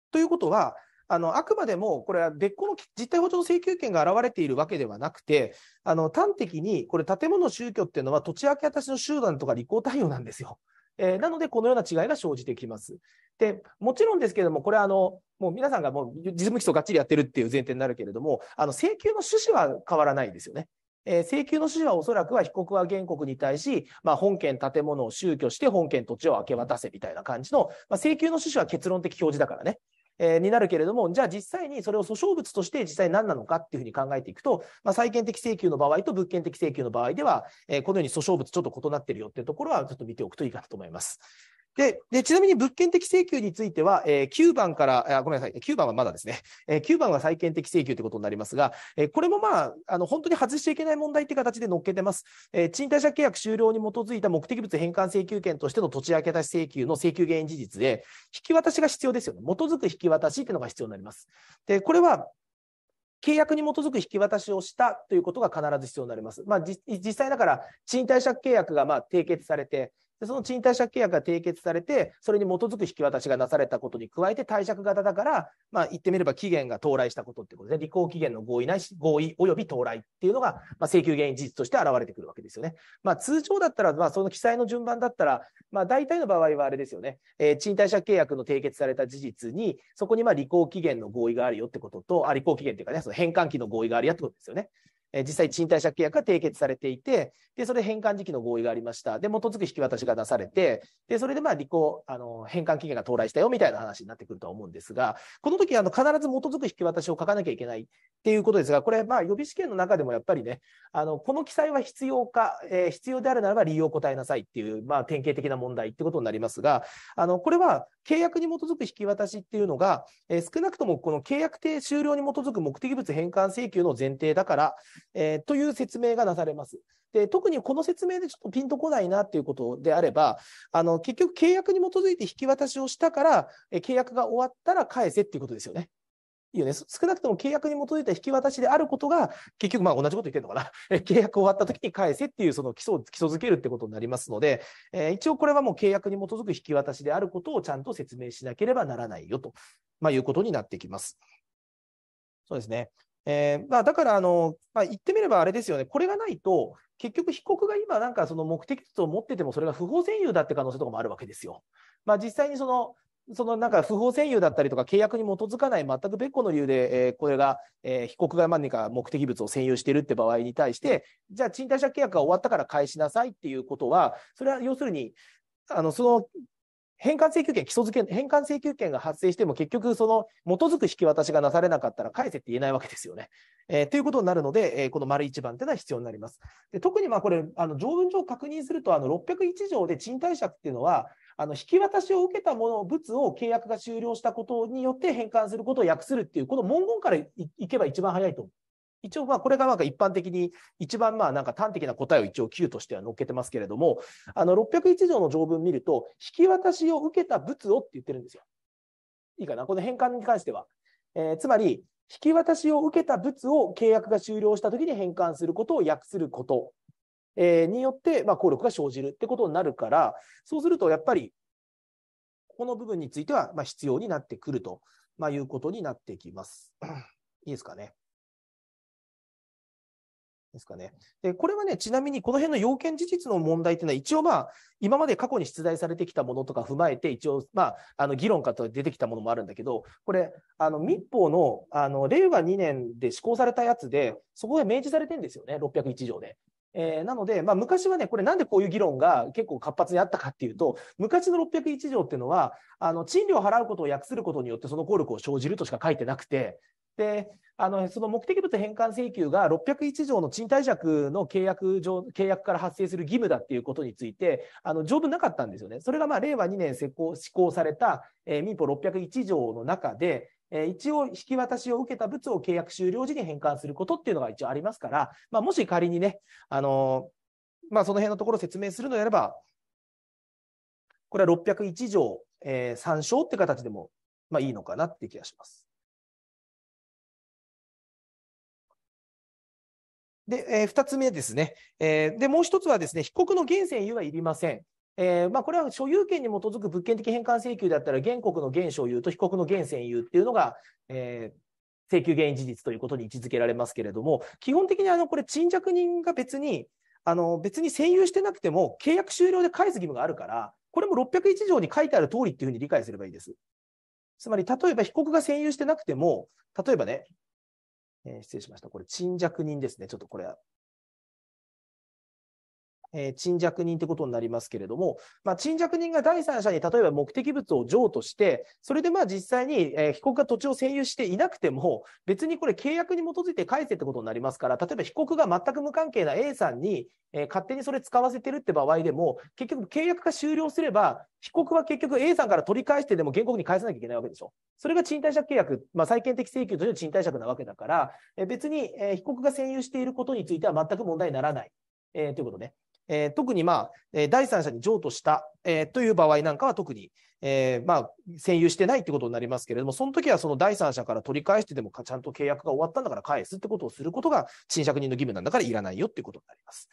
ということは、あの、あくまでも、これは別個の実態保障請求権が現れているわけではなくて、あの、端的に、これ建物宗教っていうのは土地明け渡しの集団とか履行対応なんですよ。えー、なので、このような違いが生じてきます。で、もちろんですけれども、これはあの、もう皆さんがもう実務基礎がっちりやってるっていう前提になるけれども、あの、請求の趣旨は変わらないですよね。えー、請求の趣旨はおそらくは被告は原告に対し、まあ、本件建物を宗教して本件土地を明け渡せみたいな感じの、まあ、請求の趣旨は結論的表示だからね。えー、になるけれども、じゃあ実際にそれを訴訟物として実際何なのかっていうふうに考えていくと、まあ、債権的請求の場合と物件的請求の場合では、えー、このように訴訟物ちょっと異なってるよっていうところはちょっと見ておくといいかなと思います。で、でちなみに物件的請求については、えー、9番からあ、ごめんなさい、9番はまだですね、えー、9番は債権的請求ということになりますが、えー、これもまあ、あの本当に外しちゃいけない問題という形で載っけてます。えー、賃貸借契約終了に基づいた目的物返還請求権としての土地明け出し請求の請求原因事実で、引き渡しが必要ですよね。基づく引き渡しっていうのが必要になります。で、これは、契約に基づく引き渡しをしたということが必ず必要になります。まあ、実際だから、賃貸借契約がまあ締結されて、でその賃貸借契約が締結されて、それに基づく引き渡しがなされたことに加えて、貸借型だから、まあ、言ってみれば期限が到来したことってことで、履行期限の合意ないし、合意及び到来っていうのが、まあ、請求原因事実として現れてくるわけですよね。まあ、通常だったら、まあ、その記載の順番だったら、まあ、大体の場合はあれですよね、えー、賃貸借契約の締結された事実に、そこにまあ履行期限の合意があるよってことと、あ履行期限っていうかね、その返還期の合意があるよってことですよね。え実際賃貸借契約が締結されていて、で、それ返還時期の合意がありました。で、基づく引き渡しが出されて、で、それでまあ、履行、あの、返還期限が到来したよみたいな話になってくるとは思うんですが、この時、あの、必ず基づく引き渡しを書かなきゃいけないっていうことですが、これ、まあ、予備試験の中でもやっぱりね、あの、この記載は必要か、えー、必要であるならば利用を答えなさいっていう、まあ、典型的な問題ってことになりますが、あの、これは契約に基づく引き渡しっていうのが、えー、少なくともこの契約停終了に基づく目的物返還請求の前提だから、えー、という説明がなされます。で、特にこの説明でちょっとピンとこないなっていうことであれば、あの、結局契約に基づいて引き渡しをしたから、え契約が終わったら返せっていうことですよね。いいよね。少なくとも契約に基づいた引き渡しであることが、結局まあ同じこと言ってるのかな。え契約終わった時に返せっていうその基礎を基礎づけるってことになりますので、えー、一応これはもう契約に基づく引き渡しであることをちゃんと説明しなければならないよと、まあ、いうことになってきます。そうですね。えー、まあ、だから、あの、まあ、言ってみればあれですよね。これがないと、結局被告が今なんかその目的地を持ってても、それが不法占有だって可能性とかもあるわけですよ。まあ、実際にその、そのなんか不法占有だったりとか契約に基づかない全く別個の理由で、えー、これが、えー、被告が何か目的物を占有しているって場合に対して、じゃあ賃貸借契約が終わったから返しなさいっていうことは、それは要するに、あのその返還請求権、基礎付け、返還請求権が発生しても結局その基づく引き渡しがなされなかったら返せって言えないわけですよね。えー、ということになるので、えー、この丸一番というのは必要になります。で特にまあこれ、あの条文上確認すると、あの601条で賃貸借っていうのは、あの引き渡しを受けたもの、物を契約が終了したことによって返還することを訳するっていう、この文言からいけば一番早いと思う。一応、まあ、これがなんか一般的に一番まあなんか端的な答えを一応 Q としては載っけてますけれども、あの601条の条文見ると、引き渡しを受けた物をって言ってるんですよ。いいかな？この返還に関しては。えー、つまり、引き渡しを受けた物を契約が終了したときに返還することを訳すること、えー、によって、まあ、効力が生じるってことになるから、そうするとやっぱり、この部分についてはまあ必要になってくると、まあ、いうことになってきます。いいですかね？ですかね。で、これはね、ちなみにこの辺の要件事実の問題っていうのは、一応まあ、今まで過去に出題されてきたものとか踏まえて、一応、まあ、あの、議論かと出てきたものもあるんだけど、これ、あの、民法の、あの、令和2年で施行されたやつで、そこで明示されてるんですよね、601条で。えー、なので、まあ、昔はね、これなんでこういう議論が結構活発にあったかっていうと、昔の601条っていうのは、あの、賃料を払うことを訳することによってその効力を生じるとしか書いてなくて、で、あの、その目的物返還請求が601条の賃貸借の契約上、契約から発生する義務だっていうことについて、あの、条文なかったんですよね。それがまあ、令和2年施行施行された、えー、民法601条の中で、え一応引き渡しを受けた物を契約終了時に返還することっていうのが一応ありますから、まあ、もし仮にね、あのまあ、その辺のところを説明するのであれば、これは601条、えー、参照って形でも、まあ、いいのかなって気がします。で、えー、2つ目ですね。えー、で、もう一つはですね、被告の源泉有はいりません。えーまあ、これは所有権に基づく物件的返還請求だったら、原告の原所有と被告の原占有っていうのが、え、請求原因事実ということに位置づけられますけれども、基本的にあのこれ、賃借人が別に、あの別に占有してなくても、契約終了で返す義務があるから、これも601条に書いてある通りっていうふうに理解すればいいです。つまり、例えば被告が占有してなくても、例えばね、えー、失礼しました。これ、沈着人ですね。ちょっとこれ、えー、賃借人ってことになりますけれども、まあ、賃借人が第三者に例えば目的物を譲渡して、それでまあ実際に、えー、被告が土地を占有していなくても、別にこれ契約に基づいて返せってことになりますから、例えば被告が全く無関係な A さんに、えー、勝手にそれ使わせてるって場合でも、結局契約が終了すれば、被告は結局 A さんから取り返してでも原告に返さなきゃいけないわけでしょ。それが賃貸借契約、まあ、債権的請求という賃貸借なわけだから、え別に、え被告が占有していることについては全く問題にならない。え、ということね。えー、特に、まあ、えー、第三者に譲渡した、えー、という場合なんかは特に、えー、まあ、占有してないってことになりますけれども、その時はその第三者から取り返してでもちゃんと契約が終わったんだから返すってことをすることが賃借人の義務なんだからいらないよっていうことになります。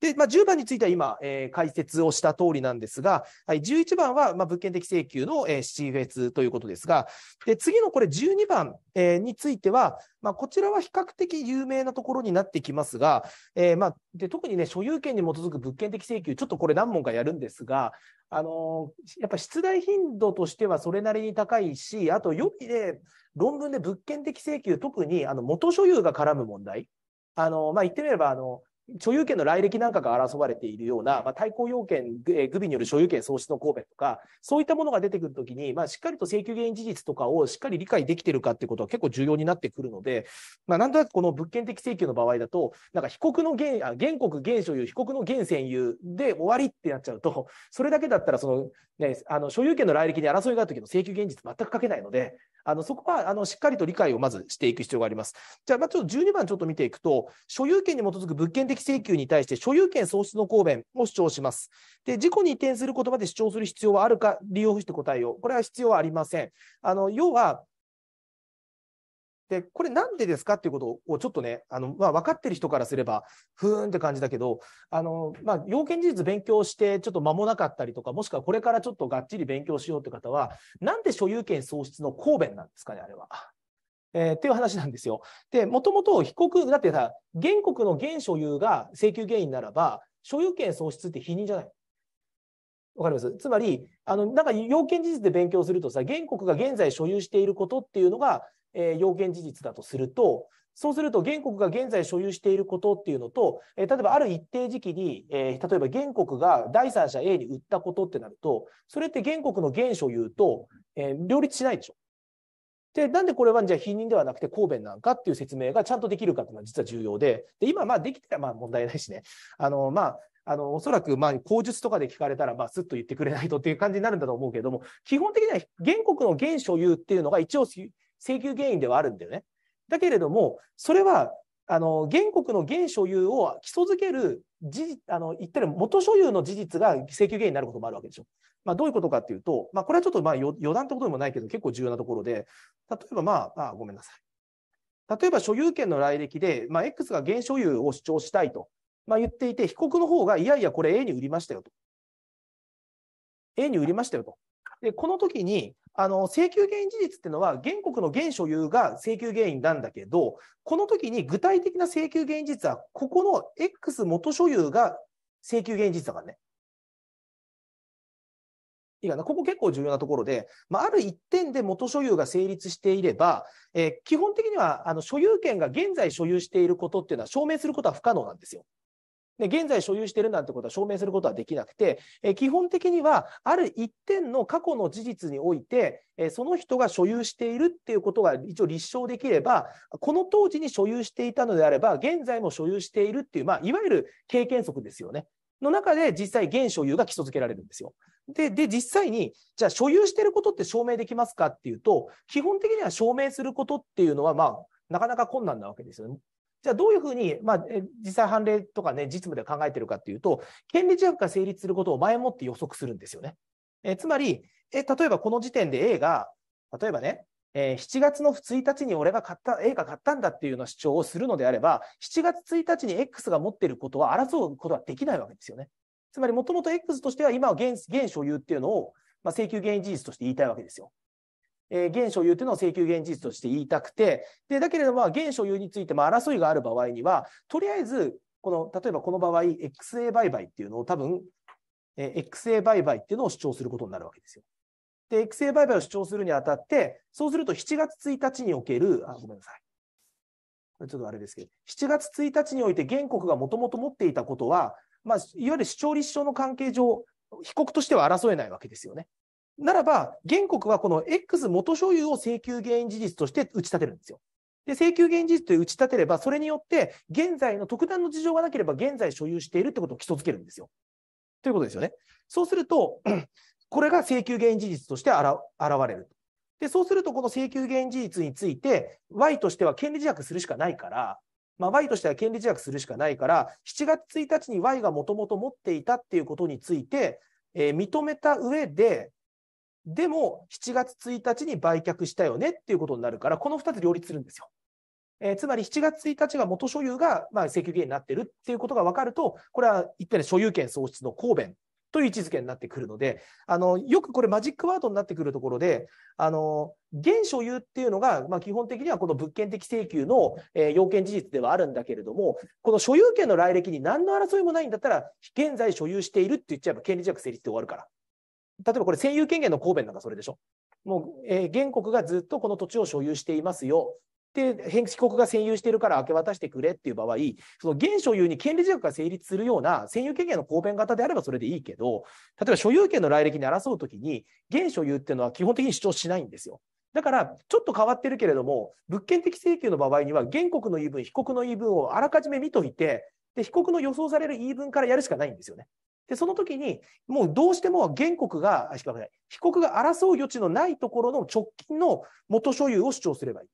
で、まあ、10番については今、えー、解説をした通りなんですが、はい、11番は、まあ、物件的請求の、えー、CFS ということですが、で次のこれ12番、えー、については、まあ、こちらは比較的有名なところになってきますが、えーまあ、で特にね、所有権に基づく物件的請求、ちょっとこれ何問かやるんですが、あのー、やっぱ出題頻度としてはそれなりに高いし、あと予備で論文で物件的請求、特にあの元所有が絡む問題、あのまあ、言ってみればあの、所有権の来歴なんかが争われているような、まあ、対抗要件、えー、具備による所有権喪失の神戸とか、そういったものが出てくるときに、まあ、しっかりと請求原因事実とかをしっかり理解できてるかっていうことは結構重要になってくるので、まあ、なんとなくこの物件的請求の場合だと、なんか被告の原、あ原告、原所有、被告の原占有で終わりってなっちゃうと、それだけだったら、その、ね、あの所有権の来歴に争いがあるときの請求現実全く書けないので、あのそこはあのしっかりと理解をまずしていく必要があります。じゃあ、まあ、ちょっと12番ちょっと見ていくと、所有権に基づく物件的請求に対して所有権喪失の公弁を主張します。で、事故に移転することまで主張する必要はあるか、理由をして答えよう。これは必要はありません。あの要は、で、これなんでですかっていうことをちょっとね、あの、まあ、分かってる人からすれば、ふーんって感じだけど、あの、まあ、要件事実勉強してちょっと間もなかったりとか、もしくはこれからちょっとがっちり勉強しようって方は、なんで所有権喪失の公弁なんですかね、あれは。えー、っていう話なんですよ。で、もともと被告、だってさ、原告の原所有が請求原因ならば、所有権喪失って否認じゃない。わかります？つまり、あの、なんか要件事実で勉強するとさ、原告が現在所有していることっていうのが、えー、要件事実だとすると、そうすると原告が現在所有していることっていうのと、えー、例えばある一定時期に、えー、例えば原告が第三者 A に売ったことってなると、それって原告の原所有と、えー、両立しないでしょ。で、なんでこれはじゃあ否認ではなくて公弁なんかっていう説明がちゃんとできるかっていうのは実は重要で、で今まあできてらまあ問題ないしね。あの、まあ、あの、おそらく、まあ、口述とかで聞かれたら、まあ、すっと言ってくれないとっていう感じになるんだと思うけれども、基本的には原告の原所有っていうのが一応請求原因ではあるんだよね。だけれども、それは、あの、原告の原所有を基礎づける事実あの、言ったら元所有の事実が請求原因になることもあるわけでしょ。まあ、どういうことかっていうと、まあ、これはちょっとまあ余談ってことでもないけど、結構重要なところで、例えばまあ、あごめんなさい。例えば所有権の来歴で、まあ、X が原所有を主張したいと、まあ、言っていて、被告の方が、いやいや、これ A に売りましたよと。A に売りましたよと。で、この時に、あの、請求原因事実っていうのは、原告の原所有が請求原因なんだけど、この時に具体的な請求原因事実は、ここの X 元所有が請求原因事実だからね。いいかな、ここ結構重要なところで、まあ、ある一点で元所有が成立していれば、えー、基本的にはあの所有権が現在所有していることっていうのは証明することは不可能なんですよ。で現在所有しているなんてことは証明することはできなくて、え基本的にはある一点の過去の事実において、えその人が所有しているっていうことが一応立証できれば、この当時に所有していたのであれば、現在も所有しているっていう、まあ、いわゆる経験則ですよね。の中で実際現所有が基礎づけられるんですよ。で、で、実際に、じゃあ所有してることって証明できますかっていうと、基本的には証明することっていうのは、まあ、なかなか困難なわけですよね。じゃあどういうふうに、まあ、実際判例とかね、実務で考えてるかっていうと、権利自白が成立することを前もって予測するんですよね。えつまりえ、例えばこの時点で A が、例えばね、えー、7月の1日に俺が買った、A が買ったんだっていうような主張をするのであれば、7月1日に X が持っていることは争うことはできないわけですよね。つまり、もともと X としては今は現現所有っていうのを、まあ、請求原因事実として言いたいわけですよ。えー、現所有というのを請求現実として言いたくて、で、だけれども、現所有についても争いがある場合には、とりあえず、この、例えばこの場合、XA 売買っていうのを多分、えー、XA 売買っていうのを主張することになるわけですよ。で、XA 売買を主張するにあたって、そうすると7月1日における、あ、ごめんなさい。これちょっとあれですけど、7月1日において原告がもともと持っていたことは、まあ、いわゆる主張立証の関係上、被告としては争えないわけですよね。ならば、原告はこの X 元所有を請求原因事実として打ち立てるんですよ。で、請求原因事実と打ち立てれば、それによって、現在の特段の事情がなければ、現在所有しているってことを基礎づけるんですよ。ということですよね。そうすると、これが請求原因事実として現れる。で、そうすると、この請求原因事実について、Y としては権利自白するしかないから、まあ、Y としては権利自白するしかないから、7月1日に Y がもともと持っていたっていうことについて、えー、認めた上で、でも、7月1日に売却したよねっていうことになるから、この2つ両立するんですよ。えー、つまり7月1日が元所有が、まあ、請求権になってるっていうことが分かると、これは一遍所有権喪失の公弁という位置づけになってくるので、あのよくこれマジックワードになってくるところで、あの現所有っていうのが、まあ、基本的にはこの物件的請求の、えー、要件事実ではあるんだけれども、この所有権の来歴に何の争いもないんだったら、現在所有しているって言っちゃえば権利弱成立で終わるから。例えばこれ占有権限の公弁なんかそれでしょ。もう、えー、原告がずっとこの土地を所有していますよ。で、被告が占有しているから明け渡してくれっていう場合、その現所有に権利自覚が成立するような占有権限の公弁型であればそれでいいけど、例えば所有権の来歴に争うときに、現所有っていうのは基本的に主張しないんですよ。だから、ちょっと変わってるけれども、物件的請求の場合には、原告の言い分、被告の言い分をあらかじめ見といて、で、被告の予想される言い分からやるしかないんですよね。で、その時に、もうどうしても原告が、あ、しかない被告が争う余地のないところの直近の元所有を主張すればいい。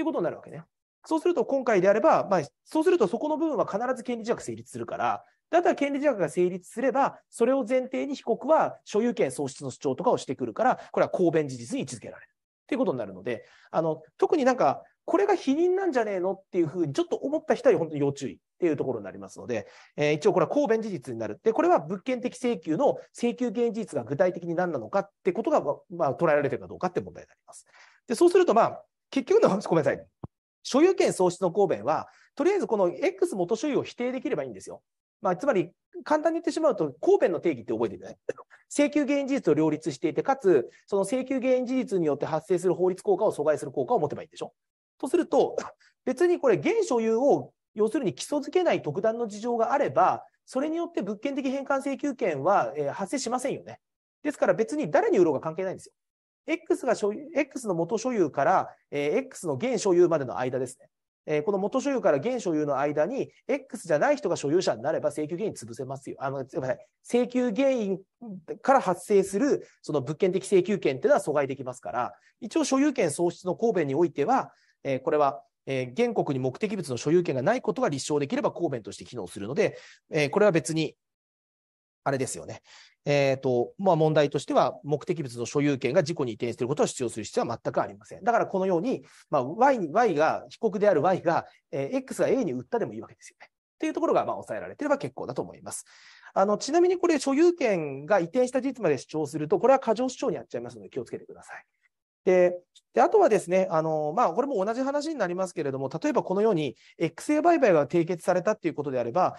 っていうことになるわけね。そうすると今回であれば、まあ、そうするとそこの部分は必ず権利自白成立するから、だったら権利自白が成立すれば、それを前提に被告は所有権喪失の主張とかをしてくるから、これは公弁事実に位置づけられる。っていうことになるので、あの、特になんか、これが否認なんじゃねえのっていうふうにちょっと思った人は本当に要注意っていうところになりますので、えー、一応これは公弁事実になる。で、これは物件的請求の請求原事実が具体的に何なのかってことが、まあ、捉えられてるかどうかって問題になります。で、そうすると、まあ、結局の、ごめんなさい。所有権喪失の公弁は、とりあえずこの X 元所有を否定できればいいんですよ。まあ、つまり、簡単に言ってしまうと、公弁の定義って覚えてください。請求原因事実と両立していて、かつ、その請求原因事実によって発生する法律効果を阻害する効果を持てばいいんでしょ。とすると、別にこれ、現所有を要するに基礎づけない特段の事情があれば、それによって物件的返還請求権は、えー、発生しませんよね。ですから別に誰に売ろうが関係ないんですよ。X が所有、X の元所有から、えー、X の現所有までの間ですね。えー、この元所有から現所有の間に、X じゃない人が所有者になれば請求原因潰せますよ。あの、すみません。請求原因から発生する、その物件的請求権っていうのは阻害できますから、一応所有権喪失の公弁においては、えー、これは、えー、原告に目的物の所有権がないことが立証できれば公弁として機能するので、えー、これは別に、あれですよね。えっ、ー、と、まあ問題としては、目的物の所有権が事故に移転していることを主張する必要は全くありません。だからこのように、まあ Y、Y が、被告である Y が、えー、X が A に売ったでもいいわけですよね。っていうところが、まあ抑えられていれば結構だと思います。あの、ちなみにこれ、所有権が移転した事実まで主張すると、これは過剰主張にやっちゃいますので気をつけてください。で、であとはですね、あの、まあ、これも同じ話になりますけれども、例えばこのように XA 売買が締結されたっていうことであれば、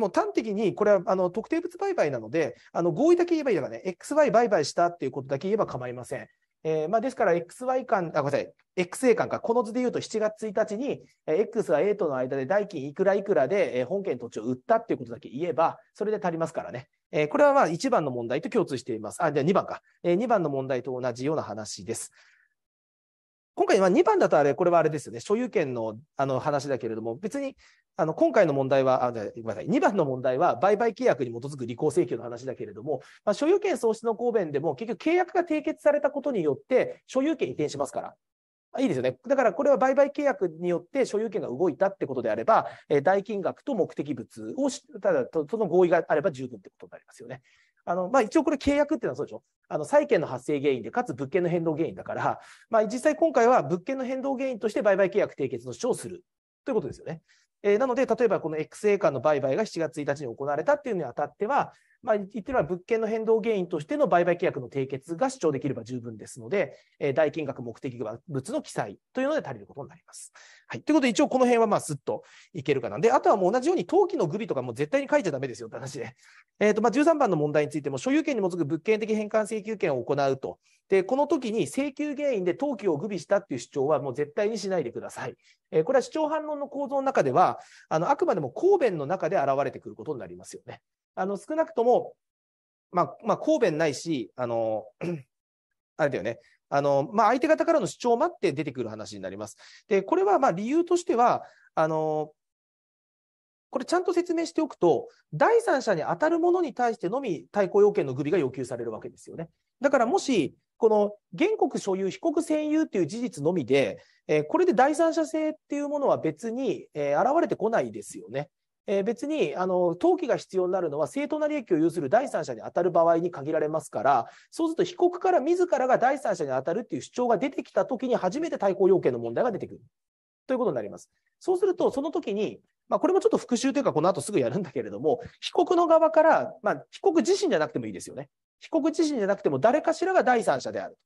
もう端的に、これはあの特定物売買なので、あの合意だけ言えばいいのがね、XY 売買したっていうことだけ言えば構いません。えー、まあ、ですから XY 間、あ、ごめんなさい、XA 間か、この図で言うと7月1日に、え、X は A との間で代金いくらいくらで、え、本件土地を売ったっていうことだけ言えば、それで足りますからね。えー、これはまあ1番の問題と共通しています。あ、じゃあ2番か。えー、2番の問題と同じような話です。今回は2番だとあれ、これはあれですよね。所有権のあの話だけれども、別にあの今回の問題は、あごめんなさい、2番の問題は売買契約に基づく履行請求の話だけれども、まあ、所有権喪失の公弁でも結局契約が締結されたことによって所有権移転しますから。いいですよね。だからこれは売買契約によって所有権が動いたってことであれば、代金額と目的物をただその合意があれば十分ってことになりますよね。あの、まあ、一応これ契約っていうのはそうでしょ？あの、債権の発生原因で、かつ物件の変動原因だから、まあ、実際今回は物件の変動原因として売買契約締結の主張をするということですよね。えー、なので、例えばこの XA 間の売買が7月1日に行われたっていうのにあたっては、まあ、言ってみれば物件の変動原因としての売買契約の締結が主張できれば十分ですので、えー、代金額目的物の記載というので足りることになります。はい。ということで、一応この辺はまあすっといけるかな。で、あとはもう同じように登記の具備とかも絶対に書いちゃダメですよって話で。えっ、ー、と、まあ13番の問題についても、所有権に基づく物件的返還請求権を行うと。で、この時に請求原因で登記を具備したっていう主張はもう絶対にしないでください。えー、これは主張反論の構造の中では、あの、あくまでも公弁の中で現れてくることになりますよね。あの、少なくとも、まあ、まあ、公弁ないし、あの、あれだよね。あの、まあ、相手方からの主張を待って出てくる話になります。で、これは、ま、理由としては、あの、これちゃんと説明しておくと、第三者に当たるものに対してのみ対抗要件の具備が要求されるわけですよね。だからもし、この原告所有、被告占有っていう事実のみで、えー、これで第三者性っていうものは別に、えー、現れてこないですよね。えー、別にあの登記が必要になるのは正当な利益を有する第三者に当たる場合に限られますから、そうすると被告から自らが第三者に当たるっていう主張が出てきたときに初めて対抗要件の問題が出てくるということになります。そうすると、その時に、まあ、これもちょっと復習というか、この後すぐやるんだけれども、被告の側から、まあ、被告自身じゃなくてもいいですよね。被告自身じゃなくても誰かしらが第三者である。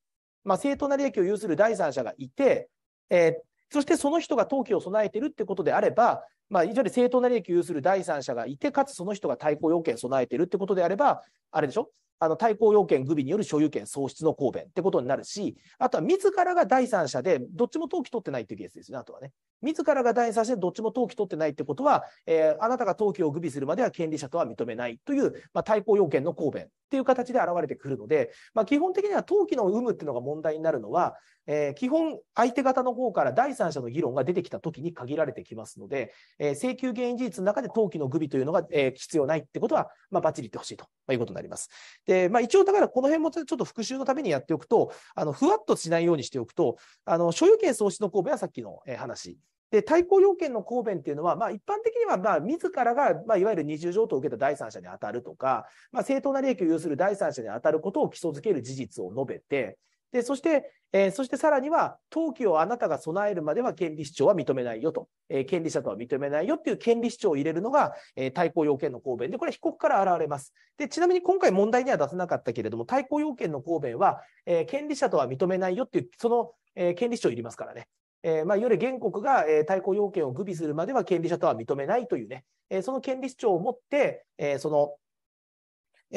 まあ、正当な利益を有する第三者がいて、えー、そしてその人が登記を備えているってことであれば、まあ、いわゆる正当な利益を有する第三者がいて、かつその人が対抗要件を備えているってことであれば、あれでしょ？あの対抗要件具備による所有権喪失の公弁ってことになるし、あとは自らが第三者で、どっちも登記取ってないっていうケースですね、あとはね。自らが第三者でどっちも登記取ってないってことは、えー、あなたが登記を具備するまでは権利者とは認めないという、まあ、対抗要件の公弁っていう形で現れてくるので、まあ、基本的には登記の有無っていうのが問題になるのは、えー、基本相手方の方から第三者の議論が出てきたときに限られてきますので、えー、請求原因事実の中で登記の具備というのが、えー、必要ないってことは、まあ、バッチリ言ってほしいということになります。で、まあ、一応だからこの辺もちょっと復習のためにやっておくと、あのふわっとしないようにしておくと、あの所有権喪失の公弁はさっきの話。で、対抗要件の公弁っていうのは、まあ、一般的には、まあ、自らが、まあ、いわゆる二重譲渡を受けた第三者に当たるとか、まあ、正当な利益を有する第三者に当たることを基礎づける事実を述べて、で、そして、えー、そしてさらには、登記をあなたが備えるまでは権利主張は認めないよと、えー、権利者とは認めないよっていう権利主張を入れるのが、えー、対抗要件の公弁で、これ被告から現れます。で、ちなみに今回問題には出せなかったけれども、対抗要件の公弁は、えー、権利者とは認めないよっていう、その、えー、権利主張いりますからね。えー、まあ、いわゆる原告が、えー、対抗要件を具備するまでは権利者とは認めないというね、えー、その権利主張を持って、えー、その、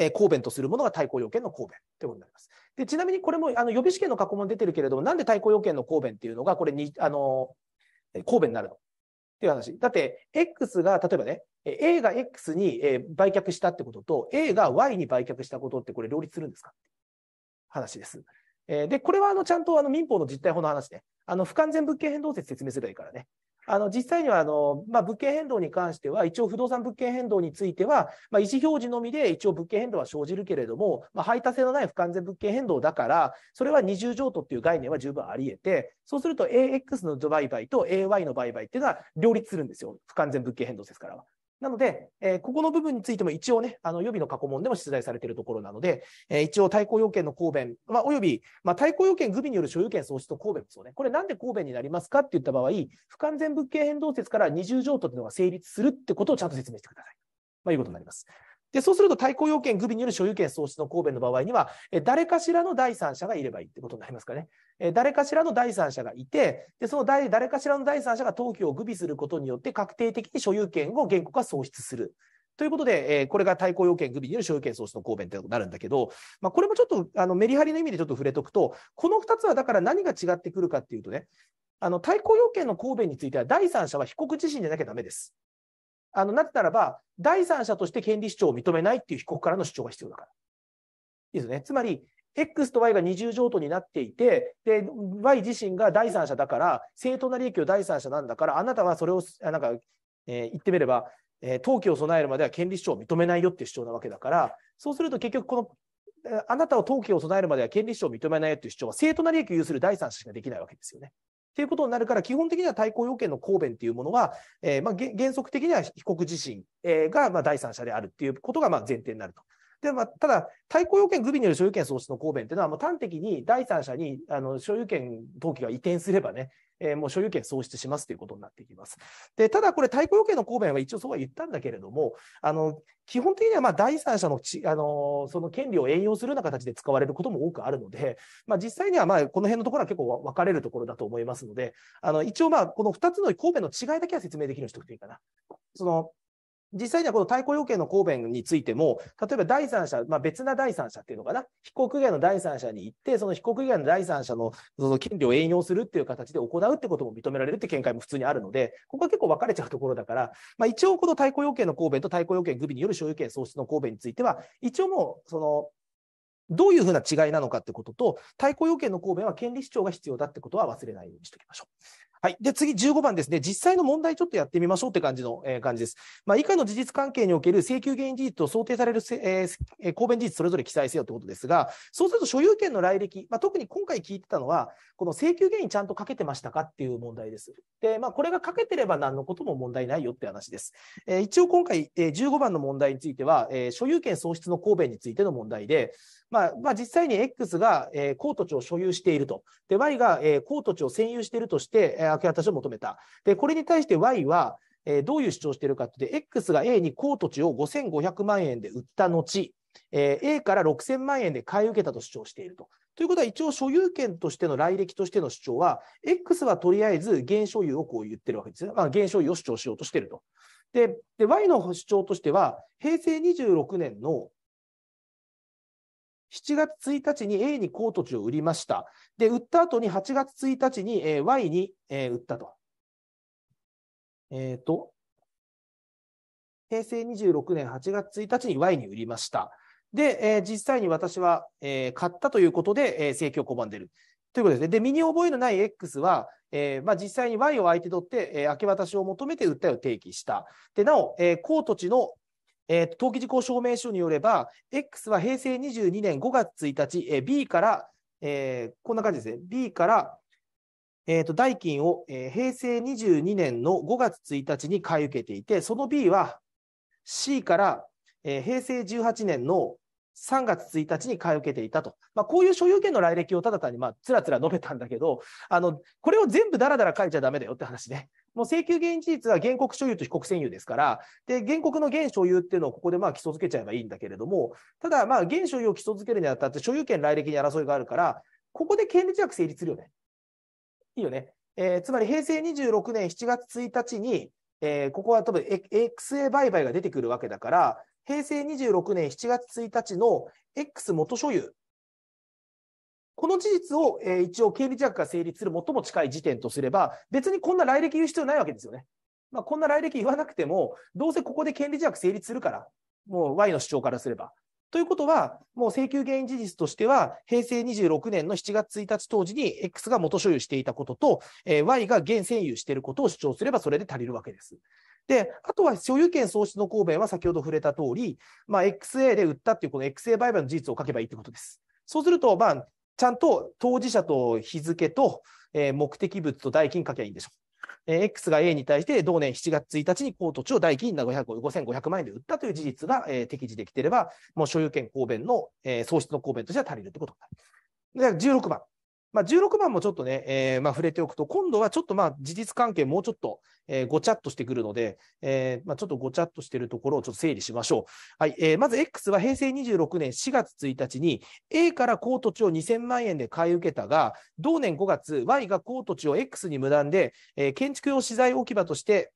えー、公弁とするものが対抗要件の公弁ということになります。でちなみにこれもあの予備試験の過去問出てるけれども、なんで対抗要件の公弁っていうのが、これに、あの、公弁になるの？っていう話。だって、X が、例えばね、A が X に売却したってことと、A が Y に売却したことってこれ両立するんですか？話です。で、これはあのちゃんとあの民法の実態法の話ね。あの不完全物件変動説説明すればいいからね。あの、実際には、あの、まあ、物件変動に関しては、一応不動産物件変動については、まあ、意思表示のみで一応物件変動は生じるけれども、まあ、排他性のない不完全物件変動だから、それは二重譲渡っていう概念は十分あり得て、そうすると AX の売買と AY の売買っていうのは両立するんですよ。不完全物件変動ですからは。なので、えー、ここの部分についても一応ね、あの予備の過去問でも出題されているところなので、えー、一応対抗要件の公弁、まあ、および、まあ、対抗要件具備による所有権喪失と公弁ですよね。これなんで公弁になりますかって言った場合、不完全物件変動説から二重譲渡というのが成立するってことをちゃんと説明してください。まあ、いうことになります。で、そうすると対抗要件具備による所有権喪失の公弁の場合には、誰かしらの第三者がいればいいってことになりますかね。誰かしらの第三者がいて、で、その誰かしらの第三者が登記を具備することによって確定的に所有権を原告が喪失する。ということで、えー、これが対抗要件グビによる所有権創出の公弁となるんだけど、まあ、これもちょっとあのメリハリの意味でちょっと触れとくと、この2つはだから何が違ってくるかっていうとね、あの対抗要件の公弁については、第三者は被告自身でなきゃだめです。あのなぜならば、第三者として権利主張を認めないっていう被告からの主張が必要だから。いいですね。つまり、X と Y が二重譲渡になっていて、で、Y 自身が第三者だから、正当な利益を第三者なんだから、あなたはそれを、なんか、えー、言ってみれば、えー、登記を備えるまでは権利主張を認めないよっていう主張なわけだから、そうすると結局この、あなたを登記を備えるまでは権利主張を認めないよっていう主張は正当な利益を有する第三者しかできないわけですよね。っていうことになるから、基本的には対抗要件の公弁っていうものは、えーまあ、原則的には被告自身がまあ第三者であるっていうことがまあ前提になると。でまあ、ただ、対抗要件、グビによる所有権創出の公弁っていうのは、もう端的に第三者にあの所有権登記が移転すればね、えー、もう所有権喪失しますということになっていきます。で、ただこれ、対抗要件の公弁は一応そうは言ったんだけれども、あの、基本的にはま第三者のちあのその権利を援用するような形で使われることも多くあるので、まあ、実際にはまあこの辺のところは結構分かれるところだと思いますので、あの一応この2つの公弁の違いだけは説明できるようにしておくといいかな。その実際にはこの対抗要件の公弁についても、例えば第三者、まあ、別な第三者っていうのかな、被告以外の第三者に行って、その被告以外の第三者のその権利を援用するっていう形で行うってことも認められるって見解も普通にあるので、ここは結構分かれちゃうところだから、まあ、一応この対抗要件の公弁と対抗要件具備による所有権喪失の公弁については、一応もう、その、どういうふうな違いなのかってことと、対抗要件の公弁は権利主張が必要だってことは忘れないようにしておきましょう。はい。で、次15番ですね。実際の問題ちょっとやってみましょうって感じの、えー、感じです。まあ、以下の事実関係における請求原因事実と想定される、えー、公弁事実それぞれ記載せよってことですが、そうすると所有権の来歴、まあ、特に今回聞いてたのは、この請求原因ちゃんとかけてましたかっていう問題です。で、まあ、これがかけてれば何のことも問題ないよって話です。えー、一応今回、えー、15番の問題については、えー、所有権喪失の公弁についての問題で、まあ、まあ、実際に X が、えー、公土地を所有していると。で、Y が、えー、公土地を占有しているとして、明け渡しを求めた。で、これに対して Y は、えー、どういう主張しているかというと、X が A に公土地を5500万円で売った後、えー、A から6000万円で買い受けたと主張していると。ということは、一応所有権としての来歴としての主張は、X はとりあえず現所有をこう言ってるわけですね。まあ、現所有を主張しようとしていると。で、で Y の主張としては、平成26年の7月1日に A に高土地を売りました。で、売った後に8月1日に Y に売ったと。えっ、ー、と、平成26年8月1日に Y に売りました。で、えー、実際に私は、えー、買ったということで、えー、請求を拒んでる。ということですね。で、身に覚えのない X は、えーまあ、実際に Y を相手取って、えー、明け渡しを求めて訴えを提起した。で、なお、えー、高土地のえー、登記事項証明書によれば、X は平成22年5月1日、えー、B から、えー、こんな感じですね、B から、えーと、代金を、えー、平成22年の5月1日に買い受けていて、その B は C から、えー、平成18年の3月1日に買い受けていたと。まあ、こういう所有権の来歴をただ単にまあつらつら述べたんだけど、あのこれを全部だらだら書いちゃだめだよって話ね。もう請求原因事実は原告所有と被告占有ですから、で、原告の原所有っていうのをここでまあ基礎づけちゃえばいいんだけれども、ただまあ原所有を基礎づけるにあたって所有権来歴に争いがあるから、ここで権利弱成立するよね。いいよね。えー、つまり平成26年7月1日に、えー、ここは多分 XA 売買が出てくるわけだから、平成26年7月1日の X 元所有この事実を、えー、一応、経理弱が成立する最も近い時点とすれば、別にこんな来歴言う必要ないわけですよね。まあ、こんな来歴言わなくても、どうせここで権利弱成立するから、もう Y の主張からすれば。ということは、もう請求原因事実としては、平成26年の7月1日当時に X が元所有していたことと、えー、Y が現占有していることを主張すれば、それで足りるわけです。で、あとは所有権喪失の公弁は先ほど触れた通り、まあ、XA で売ったっていうこの XA 売買の事実を書けばいいってことです。そうすると、まあ、ちゃんと当事者と日付と、えー、目的物と代金書けばいいんでしょう。えー、X が A に対して同年7月1日に高土地を代金5500万円で売ったという事実が、えー、適時できていれば、もう所有権公弁の、えー、喪失の公弁としては足りるということになる。で、16番。まあ、16番もちょっとね、えー、まあ触れておくと、今度はちょっとまあ事実関係もうちょっと、えー、ごちゃっとしてくるので、えーまあ、ちょっとごちゃっとしてるところをちょっと整理しましょう。はい、えー、まず X は平成26年4月1日に A から高土地を2000万円で買い受けたが、同年5月、Y が高土地を X に無断で、え、建築用資材置き場として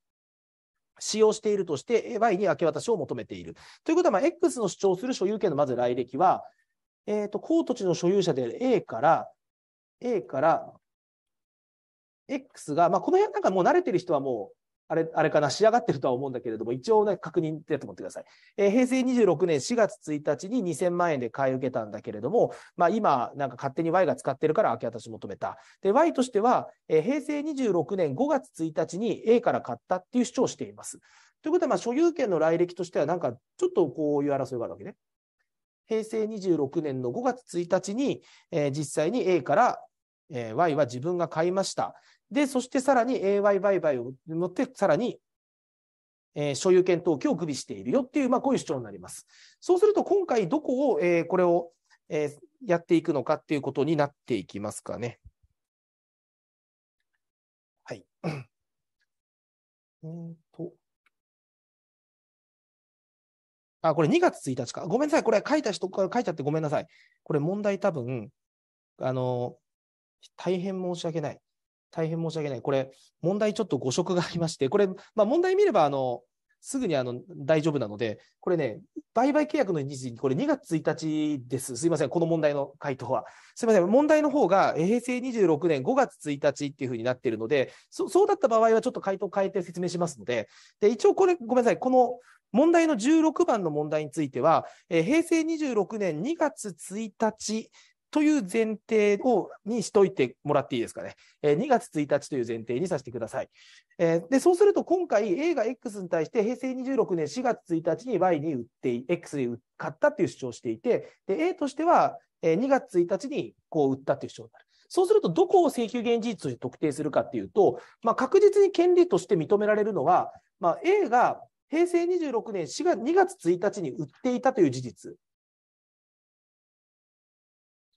使用しているとして、Y に明け渡しを求めている。ということは、X の主張する所有権のまず来歴は、え、ー、と、公土地の所有者である A から、A から、X が、まあ、この辺なんかもう慣れてる人はもう、あれ、あれかな、仕上がってるとは思うんだけれども、一応ね、確認ってやってもってください。えー、平成26年4月1日に2000万円で買い受けたんだけれども、まあ今、なんか勝手に Y が使ってるから明け渡し求めた。で、Y としては、えー、平成26年5月1日に A から買ったっていう主張をしています。ということは、まあ所有権の来歴としては、なんかちょっとこういう争いがあるわけね。平成26年の5月1日に、えー、実際に A から、えー、Y は自分が買いました。で、そしてさらに AY 売買を持って、さらに、えー、所有権登記を具備しているよっていう、まあ、こういう主張になります。そうすると、今回どこを、えー、これを、えー、やっていくのかっていうことになっていきますかね。はい。えっと。あ、これ2月1日か。ごめんなさい。これ書いた人書いちゃってごめんなさい。これ問題多分、あの、大変申し訳ない。大変申し訳ない。これ、問題ちょっと誤植がありまして、これ、まあ、問題見れば、あの、すぐにあの大丈夫なので、これね、売買契約の日時、これ2月1日です。すいません、この問題の回答は。すいません、問題の方が平成26年5月1日っていうふうになっているので、そそうだった場合はちょっと回答変えて説明しますので、で一応これ、ごめんなさい、この問題の16番の問題については、えー、平成26年2月1日という前提をにしといてもらっていいですかね。えー、2月1日という前提にさせてください。えー、で、そうすると今回 A が X に対して平成26年4月1日に Y に売って、X に買ったっていう主張をしていて、で、A としては2月1日にこう売ったっていう主張になる。そうすると、どこを請求現実として特定するかっていうと、まあ、確実に権利として認められるのは、まあ、A が平成26年4月2月1日に売っていたという事実。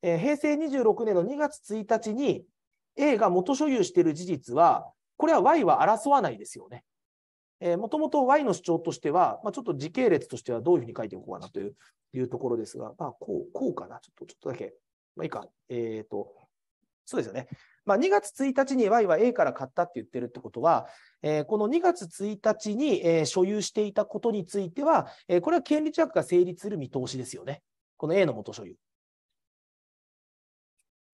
えー、平成26年の2月1日に A が元所有している事実は、これは Y は争わないですよね。えー、もともと Y の主張としては、まあ、ちょっと時系列としてはどういうふうに書いておこうかなといういうところですが、まあ、こう、こうかな。ちょっと、ちょっとだけ。まあいいか。えっ、ー、と、そうですよね。まあ、2月1日に Y は A から買ったって言ってるってことは、えー、この2月1日に、えー、所有していたことについては、えー、これは権利着が成立する見通しですよね。この A の元所有。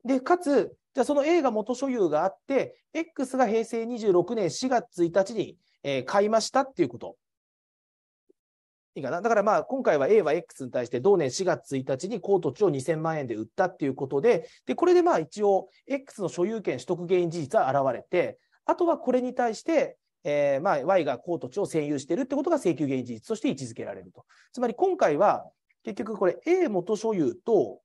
で、かつ、じゃあその A が元所有があって、X が平成26年4月1日に、えー、買いましたっていうこと。いいかな？だからまあ今回は A は X に対して同年4月1日に高土地を2000万円で売ったっていうことで、で、これでまあ一応 X の所有権取得原因事実は現れて、あとはこれに対して、えー、まあ Y が高土地を占有しているってことが請求原因事実として位置づけられると。つまり今回は結局これ A 元所有と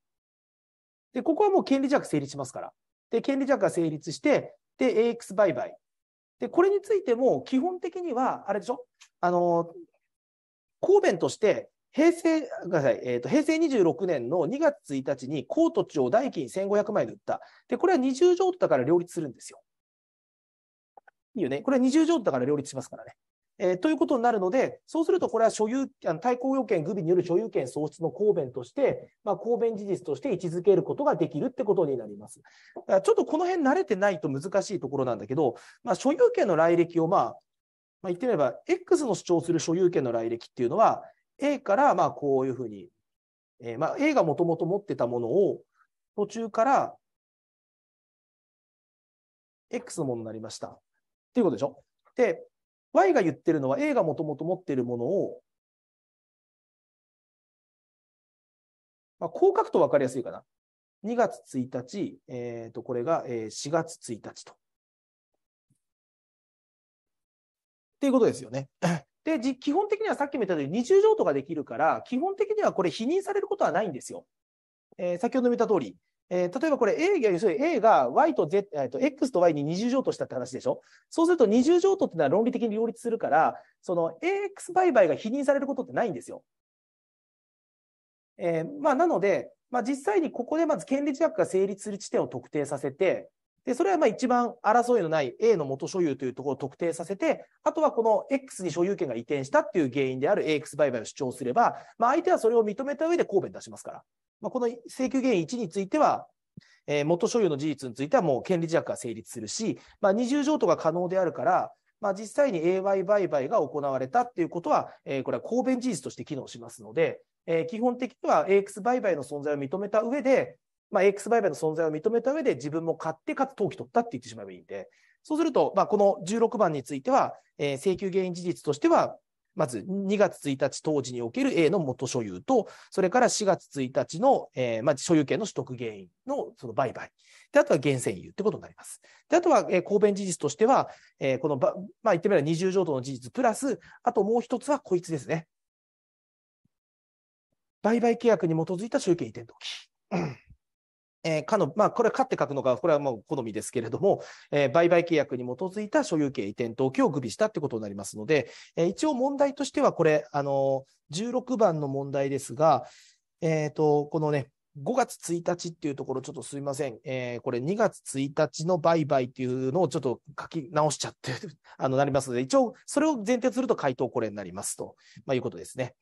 で、ここはもう権利弱成立しますから。で、権利弱が成立して、で、AX 売買。で、これについても基本的には、あれでしょ？あの、公弁として、平成、ごめんなさい、えっ、ー、と、平成26年の2月1日に高土地を代金1500万円で売った。で、これは二重譲渡だから両立するんですよ。いいよね？これは二重譲渡だから両立しますからね。えー、ということになるので、そうするとこれは所有、あの対抗要件具備による所有権喪失の公弁として、まあ、公弁事実として位置づけることができるってことになります。ちょっとこの辺慣れてないと難しいところなんだけど、まあ、所有権の来歴を、まあ、まあ、言ってみれば、X の主張する所有権の来歴っていうのは、A からまあこういうふうに、えー、まあ A がもともと持ってたものを途中から X のものになりました。っていうことでしょ？で、Y が言ってるのは A がもともと持っているものを、まあ、こう書くと分かりやすいかな。2月1日、えっ、ー、と、これが4月1日と。っていうことですよね。で、基本的にはさっきも言ったように二重譲渡ができるから、基本的にはこれ否認されることはないんですよ。えー、先ほども言った通り、えー、例えばこれ A が、要するに A が Y と Z、えー、と X と Y に二重譲渡したって話でしょ？そうすると二重譲渡ってのは論理的に両立するから、その AX 売買が否認されることってないんですよ。えー、まあ、なので、まあ、実際にここでまず権利自約が成立する地点を特定させて、で、それはまあ一番争いのない A の元所有というところを特定させて、あとはこの X に所有権が移転したっていう原因である AX 売買を主張すれば、まあ、相手はそれを認めた上で公弁出しますから。まあ、この請求原因1については、えー、元所有の事実についてはもう権利自約が成立するし、まあ、二重譲渡が可能であるから、まあ、実際に AY 売買が行われたっていうことは、えー、これは公弁事実として機能しますので、えー、基本的には AX 売買の存在を認めた上で、まあ、AX 売買の存在を認めた上で自分も買ってかつ登記取ったって言ってしまえばいいんで、そうすると、まあ、この16番については、えー、請求原因事実としては、まず2月1日当時における A の元所有と、それから4月1日の、えー、まあ、所有権の取得原因のその売買。で、あとは厳選有ってことになります。で、あとは、えー、公弁事実としては、えー、このまあ、言ってみれば二重譲渡の事実プラス、あともう一つはこいつですね。売買契約に基づいた所有権移転登記。えー、かの、まあ、これは勝って書くのか、これはもう好みですけれども、えー、売買契約に基づいた所有権移転登記を具備したってことになりますので、えー、一応問題としてはこれ、あの16番の問題ですが、えっ、と、このね、5月1日っていうところ、ちょっとすみません。えー、これ2月1日の売買っていうのをちょっと書き直しちゃって あの、なりますので、一応、それを前提すると回答これになりますと、まあ、いうことですね。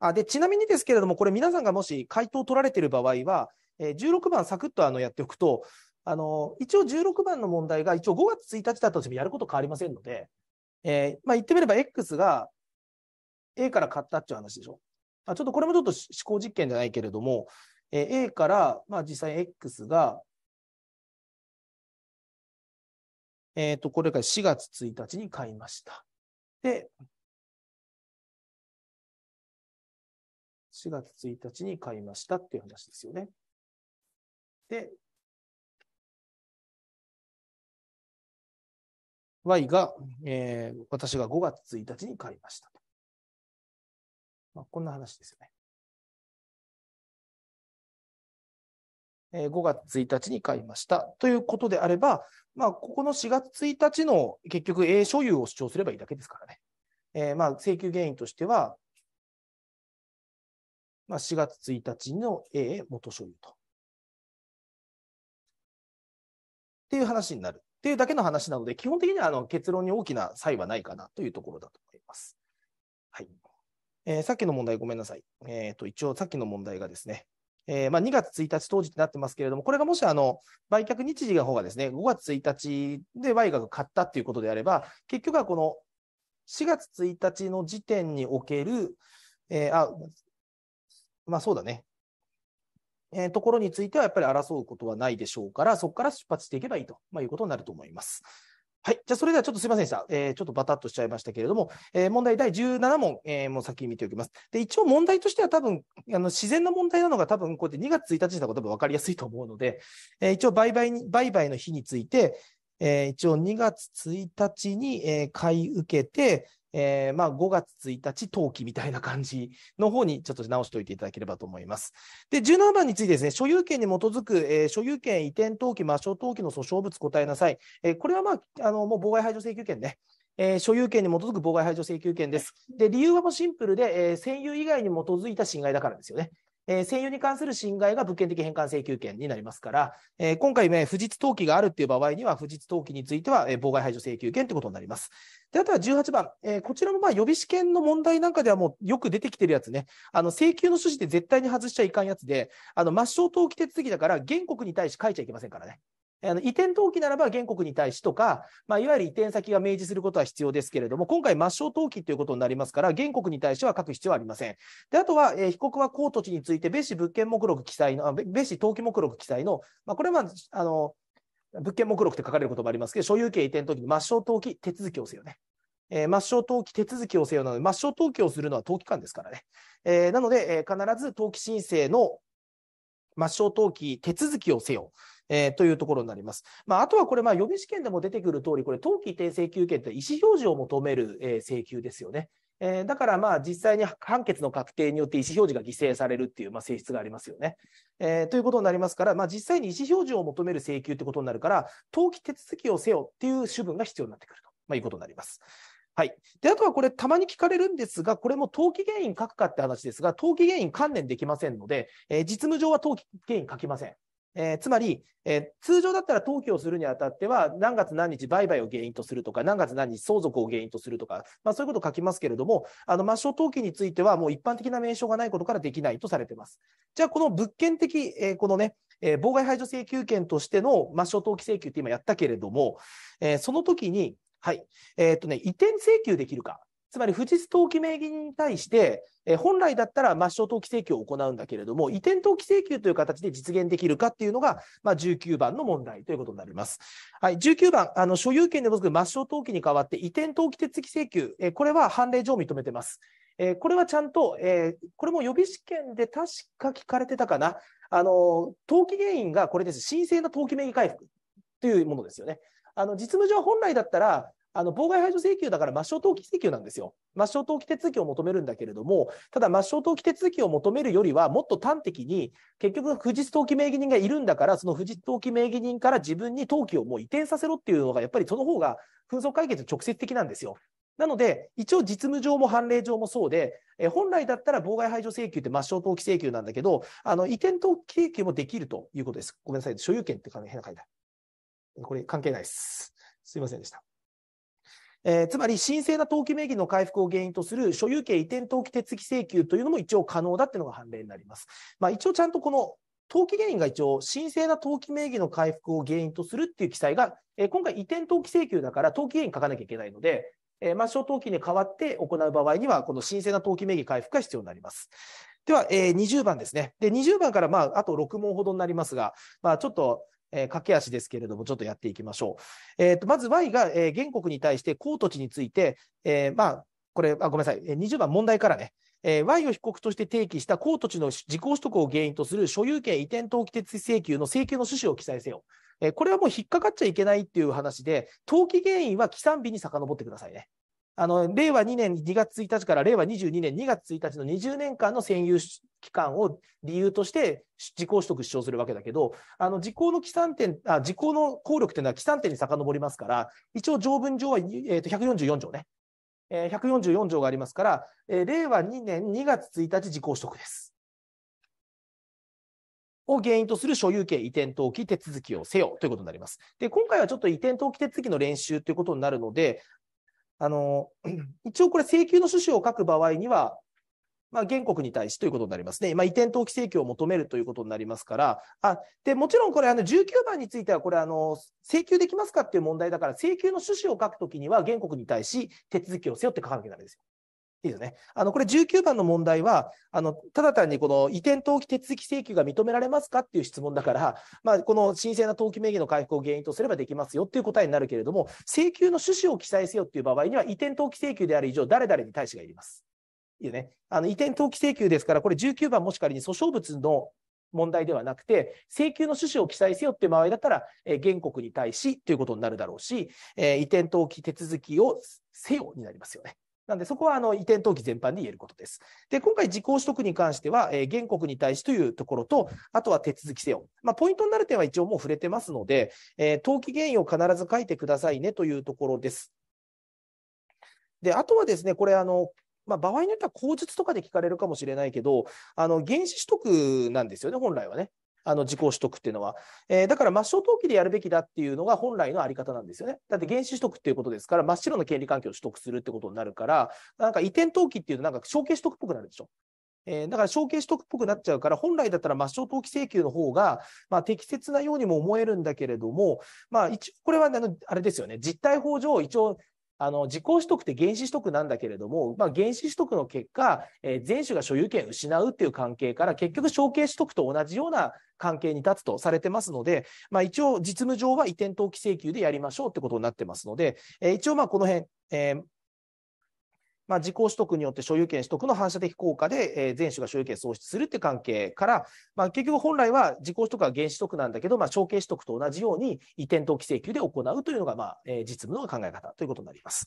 あでちなみにですけれども、これ皆さんがもし回答を取られている場合は、えー、16番サクッとあのやっておくと、あの一応16番の問題が一応5月1日だったとしてもやること変わりませんので、えー、まあ、言ってみれば X が A から買ったっていう話でしょ。あちょっとこれもちょっと思考実験じゃないけれども、えー、A から、まあ、実際 X が、えっ、ー、と、これから4月1日に買いました。で、4月1日に買いましたっていう話ですよね。で、Y が、えー、私が5月1日に買いました。まあ、こんな話ですよね。えー、5月1日に買いましたということであれば、まあ、ここの4月1日の結局 A 所有を主張すればいいだけですからね。えー、まあ請求原因としては、まあ、4月1日の A 元所有と。っていう話になる。っていうだけの話なので、基本的にはあの結論に大きな差異はないかなというところだと思います。はい。えー、さっきの問題ごめんなさい。えっ、ー、と、一応さっきの問題がですね、えー、まあ、2月1日当時ってなってますけれども、これがもしあの売却日時の方がですね、5月1日で Y が買ったっていうことであれば、結局はこの4月1日の時点における、えー、あ、まあそうだね。えー、ところについてはやっぱり争うことはないでしょうから、そこから出発していけばいいと、まあ、いうことになると思います。はい。じゃあ、それではちょっとすみませんでした。えー、ちょっとバタッとしちゃいましたけれども、えー、問題第17問、えー、もう先に見ておきます。で、一応問題としては多分、あの、自然な問題なのが多分、こうやって2月1日だこと多分分かりやすいと思うので、え、一応、売買に、売買の日について、え、一応2月1日に、え、買い受けて、えー、まあ5月1日登記みたいな感じの方にちょっと直しておいていただければと思います。で、17番についてですね、所有権に基づく、えー、所有権移転登記、抹消登記の訴訟物答えなさい。えー、これはまあ、あの、もう妨害排除請求権ね。えー、所有権に基づく妨害排除請求権です。で、理由はもうシンプルで、えー、占有以外に基づいた侵害だからですよね。えー、占有に関する侵害が物件的返還請求権になりますから、えー、今回、ね、不実登記があるっていう場合には、不実登記については、えー、妨害排除請求権ということになります。で、あとは18番、えー、こちらもまあ予備試験の問題なんかではもうよく出てきてるやつね、あの請求の趣旨で絶対に外しちゃいかんやつで、あの抹消登記手続きだから、原告に対し書いちゃいけませんからね。あの移転登記ならば原告に対しとか、まあ、いわゆる移転先が明示することは必要ですけれども、今回、抹消登記ということになりますから、原告に対しては書く必要はありません。であとは、えー、被告は公土地について、別紙物件目録記載の、別紙登記目録記載の、まあ、これは、あの物件目録って書かれることもありますけど、所有権移転登記に抹消登記手続きをせよね。えー、抹消登記手続きをせよなので、抹消登記をするのは登記官ですからね。えー、なので、え、必ず登記申請の抹消登記手続きをせよ。えー、というところになります。まあ、あとはこれ、まあ、予備試験でも出てくる通り、これ、登記移転請求権って意思表示を求める、えー、請求ですよね。えー、だからまあ実際に判決の確定によって意思表示が犠牲されるっていうまあ性質がありますよね。えー、ということになりますから、まあ、実際に意思表示を求める請求ってことになるから、登記手続きをせよっていう主文が必要になってくると、まあ、いうことになります。はい。で、あとはこれ、たまに聞かれるんですが、これも登記原因書くかって話ですが、登記原因関連できませんので、えー、実務上は登記原因書きません。えー、つまり、えー、通常だったら登記をするにあたっては、何月何日売買を原因とするとか、何月何日相続を原因とするとか、まあ、そういうことを書きますけれども、あの、抹消登記については、もう一般的な名称がないことからできないとされています。じゃあ、この物件的、えー、このね、えー、妨害排除請求権としての抹消登記請求って今やったけれども、えー、その時に、はい、えっ、とね、移転請求できるか。つまり、不実登記名義人に対して、え本来だったら抹消登記請求を行うんだけれども、移転登記請求という形で実現できるかっていうのが、まあ、19番の問題ということになります。はい、19番、あの所有権でもく抹消登記に代わって移転登記手続き請求、えこれは判例上認めてます。えこれはちゃんと、えこれも予備試験で確か聞かれてたかな。あの、登記原因がこれです。申請の登記名義回復というものですよね。あの、実務上本来だったら、あの、妨害排除請求だから抹消登記請求なんですよ。抹消登記手続きを求めるんだけれども、ただ抹消登記手続きを求めるよりは、もっと端的に、結局、不実登記名義人がいるんだから、その不実登記名義人から自分に登記をもう移転させろっていうのが、やっぱりその方が紛争解決直接的なんですよ。なので、一応実務上も判例上もそうで、え本来だったら妨害排除請求って抹消登記請求なんだけど、あの移転登記請求もできるということです。ごめんなさい。所有権って変な書いてある。これ関係ないです。すいませんでした。えー、つまり神聖な登記名義の回復を原因とする所有権移転登記手続き請求というのも一応可能だっていうのが判例になります。まあ、一応ちゃんとこの登記原因が一応、神聖な登記名義の回復を原因とするっていう記載が、えー、今回移転登記請求だから登記原因書かなきゃいけないので、えー、抹消登記に代わって行う場合には、この神聖な登記名義回復が必要になります。では、えー、20番ですね。で、20番から、まあ、あと6問ほどになりますが、まあ、ちょっと、えー、駆け足ですけれども、ちょっとやっていきましょう。え、ー、と、まず Y が、えー、原告に対して公土地について、えー、まあ、これ、あごめんなさい、20番問題からね、えー、Y を被告として提起した公土地の時効取得を原因とする所有権移転登記手続請求の請求の趣旨を記載せよ。えー、これはもう引っかかっちゃいけないっていう話で、登記原因は起算日に遡ってくださいね。あの、令和2年2月1日から令和22年2月1日の20年間の占有期間を理由として時効取得主張するわけだけど、あの、時効の起算点、あ、時効の効力というのは起算点に遡りますから、一応条文上は、えー、と144条ね。えー、144条がありますから、えー、令和2年2月1日時効取得です。を原因とする所有権移転登記手続きをせよということになります。で、今回はちょっと移転登記手続きの練習ということになるので、あの、一応これ請求の趣旨を書く場合には、まあ、原告に対しということになりますね。まあ、移転登記請求を求めるということになりますから、あ、で、もちろんこれ、あの、19番については、これ、あの、請求できますかっていう問題だから、請求の趣旨を書くときには、原告に対し手続きを背負って書かなきゃダメですよ。いいですね。あの、これ19番の問題は、あの、ただ単にこの移転登記手続き請求が認められますかっていう質問だから、まあ、この神聖な登記名義の回復を原因とすればできますよっていう答えになるけれども、請求の趣旨を記載せよっていう場合には、移転登記請求である以上、誰々に対しがいります。いいね。あの、移転登記請求ですから、これ19番もし仮に訴訟物の問題ではなくて、請求の趣旨を記載せよっていう場合だったら、えー、原告に対しということになるだろうし、えー、移転登記手続きをせよになりますよね。なんで、そこはあの移転登記全般で言えることです。で、今回、時効取得に関しては、えー、原告に対しというところと、あとは手続きせよ。まあ、ポイントになる点は一応もう触れてますので、えー、登記原因を必ず書いてくださいねというところです。で、あとはですね、これ、あの、まあ、場合によっては口述とかで聞かれるかもしれないけど、あの、原資取得なんですよね、本来はね。あの、時効取得っていうのは。えー、だから抹消登記でやるべきだっていうのが本来のあり方なんですよね。だって原資取得っていうことですから、真っ白の権利関係を取得するってことになるから、なんか移転登記っていうとなんか承継取得っぽくなるでしょ。えー、だから承継取得っぽくなっちゃうから、本来だったら抹消登記請求の方が、まあ、適切なようにも思えるんだけれども、まあ、一応これはあの、あれですよね、実態法上、一応、あの、自己取得って原資取得なんだけれども、まあ、原資取得の結果、えー、前種が所有権を失うっていう関係から、結局、承継取得と同じような関係に立つとされてますので、まあ、一応、実務上は移転登記請求でやりましょうってことになってますので、えー、一応、まあ、この辺、えー、まあ、時効取得によって所有権取得の反射的効果で、えー、前種が所有権喪失するって関係から、まあ、結局本来は時効取得は原資取得なんだけど、まあ、承継取得と同じように移転登記請求で行うというのが、まあ、えー、実務の考え方ということになります。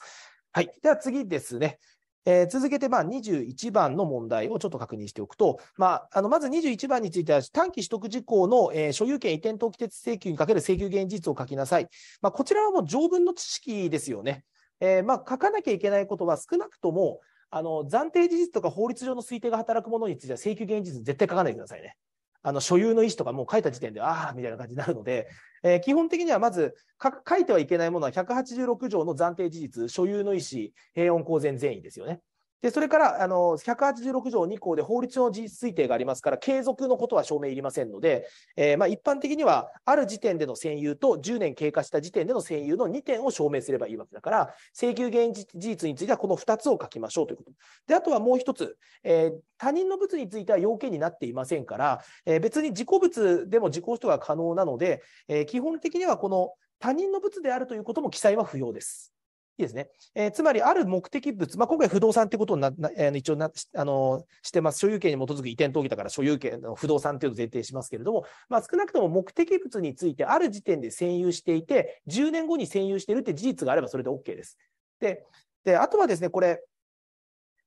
はい。では次ですね。えー、続けて、まあ、21番の問題をちょっと確認しておくと、まあ、あのまず21番については、短期取得事項の、えー、所有権移転登記手請求にかける請求現実を書きなさい。まあ、こちらはもう条文の知識ですよね。えー、ま、書かなきゃいけないことは少なくとも、あの、暫定事実とか法律上の推定が働くものについては請求現実絶対書かないでくださいね。あの、所有の意思とかもう書いた時点で、ああ、みたいな感じになるので、えー、基本的にはまず、書いてはいけないものは186条の暫定事実、所有の意思、平穏公然善意ですよね。で、それから、あの、186条2項で法律の事実推定がありますから、継続のことは証明いりませんので、えー、まあ、一般的には、ある時点での占有と10年経過した時点での占有の2点を証明すればいいわけだから、請求原因事実についてはこの2つを書きましょうということ。で、あとはもう一つ、えー、他人の物については要件になっていませんから、えー、別に自己物でも自己主張が可能なので、え基本的にはこの他人の物であるということも記載は不要です。いいですね。えー、つまり、ある目的物、まあ、今回不動産ってことをな、なえー、一応な、あのしてます。所有権に基づく移転登記だから所有権の不動産というのを前提しますけれども、まあ、少なくとも目的物についてある時点で占有していて、10年後に占有しているって事実があればそれで OK です。で、で、あとはですね、これ、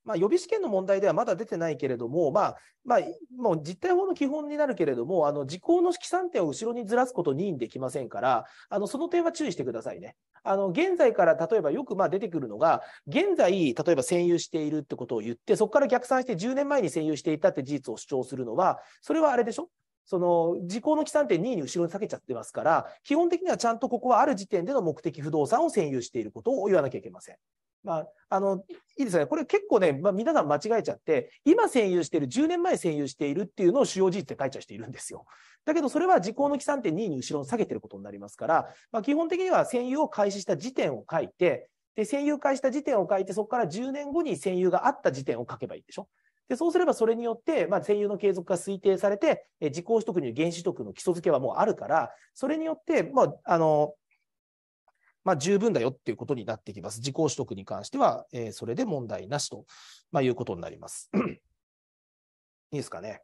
まあ、予備試験の問題ではまだ出てないけれども、まあ、まあ、もう実態法の基本になるけれども、あの、時効の式算点を後ろにずらすこと任意できませんから、あの、その点は注意してくださいね。あの、現在から例えばよくまあ出てくるのが、現在、例えば占有しているってことを言って、そこから逆算して10年前に占有していたって事実を主張するのは、それはあれでしょ？その時効の起算点2位に後ろに下げちゃってますから、基本的にはちゃんとここはある時点での目的不動産を占有していることを言わなきゃいけません。まあ、あの、いいですね。これ結構ね、まあ、皆さん間違えちゃって、今占有している、10年前占有しているっていうのを主要事実って書いちゃう人いるんですよ。だけど、それは時効の起算点2位に後ろに下げてることになりますから、まあ、基本的には占有を開始した時点を書いて、で、占有開始した時点を書いて、そこから10年後に占有があった時点を書けばいいでしょ。で、そうすればそれによって、まあ、占有の継続が推定されて、え自己取得に原資取得の基礎付けはもうあるから、それによって、まあ、あの、まあ、十分だよっていうことになってきます。自己取得に関しては、えー、それで問題なしと、まあ、いうことになります。いいですかね。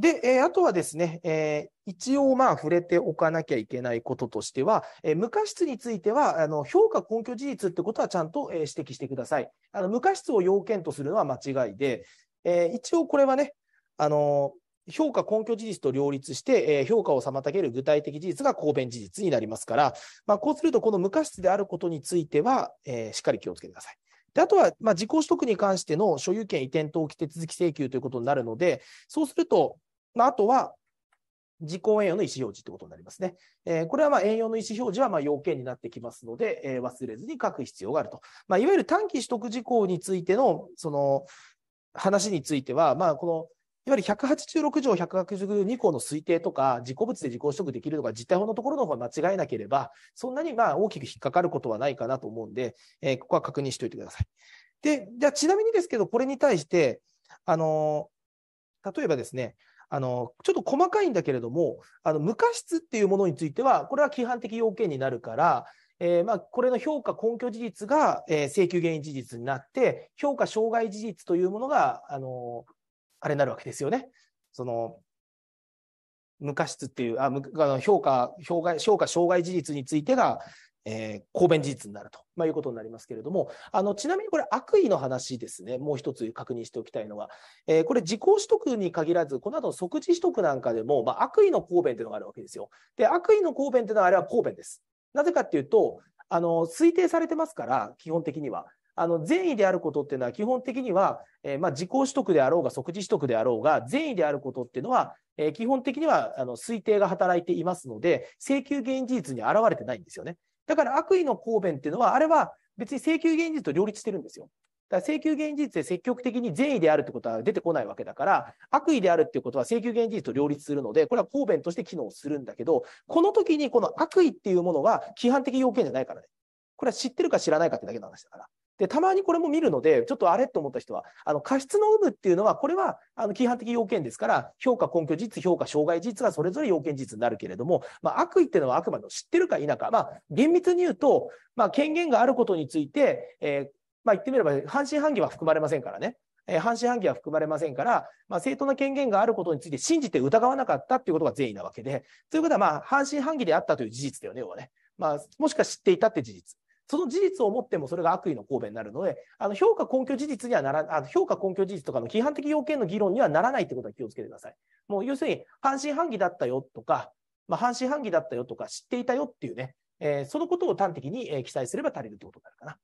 で、えー、あとはですね、えー、一応まあ触れておかなきゃいけないこととしては、えー、無過失については、あの評価根拠事実ってことはちゃんと、えー、指摘してください。あの無過失を要件とするのは間違いで、え、一応これはね、あの評価根拠事実と両立して、え、評価を妨げる具体的事実が公弁事実になりますから、まあ、こうすると、この無過失であることについては、え、しっかり気をつけてください。であとは、まあ、時効取得に関しての所有権移転登記手続き請求ということになるので、そうすると、まあ、あとは、時効援用の意思表示ということになりますね。えー、これはまあ援用の意思表示はまあ要件になってきますので、えー、忘れずに書く必要があると。まあ、いわゆる短期取得事項についてのその話については、まあ、このいわゆる186条182項の推定とか、事故物で自己取得できるのが実態法のところの方が間違えなければ、そんなにまあ大きく引っかかることはないかなと思うんで、えー、ここは確認しておいてください。で、じゃあちなみにですけど、これに対して、あの例えばですね、あのちょっと細かいんだけれども、あの無過失っていうものについては、これは規範的要件になるから、えー、まあ、これの評価根拠事実が、えー、請求原因事実になって、評価障害事実というものが、あのあれになるわけですよね。その、無過失っていう、あ無あの評価、評価、評価障害事実についてが、えー、公弁事実になると、まあ、いうことになりますけれども、あのちなみにこれ、悪意の話ですね、もう一つ確認しておきたいのは、えー、これ、時効取得に限らず、この後即時取得なんかでも、まあ、悪意の公弁というのがあるわけですよ。で、悪意の公弁というのは、あれは公弁です。なぜかっていうと、あの推定されてますから、基本的には。あの善意であることっていうのは、基本的には、えー、まあ時効取得であろうが、即時取得であろうが、善意であることっていうのは、え、基本的にはあの推定が働いていますので、請求原因事実に現れてないんですよね。だから悪意の公弁っていうのは、あれは別に請求現実と両立してるんですよ。だから請求現実で積極的に善意であるってことは出てこないわけだから、悪意であるっていうことは請求現実と両立するので、これは公弁として機能するんだけど、この時にこの悪意っていうものが規範的要件じゃないからね。これは知ってるか知らないかってだけの話だから。で、たまにこれも見るので、ちょっとあれと思った人は、あの、過失の有無っていうのは、これは、あの、規範的要件ですから、評価根拠事実、評価障害事実がそれぞれ要件事実になるけれども、まあ、悪意っていうのはあくまでも知ってるか否か、まあ、厳密に言うと、まあ、権限があることについて、えー、まあ、言ってみれば、半信半疑は含まれませんからね。えー、半信半疑は含まれませんから、まあ、正当な権限があることについて信じて疑わなかったっていうことが善意なわけで、ということは、まあ、半信半疑であったという事実だよね、要はね。まあ、もしくは知っていたって事実。その事実を持ってもそれが悪意の神戸になるので、あの評価根拠事実にはならあの評価根拠事実とかの規範的要件の議論にはならないってことは気をつけてください。もう要するに、半信半疑だったよとか、まあ、半信半疑だったよとか、知っていたよっていうね、えー、そのことを端的に、え、記載すれば足りるってことになるかな。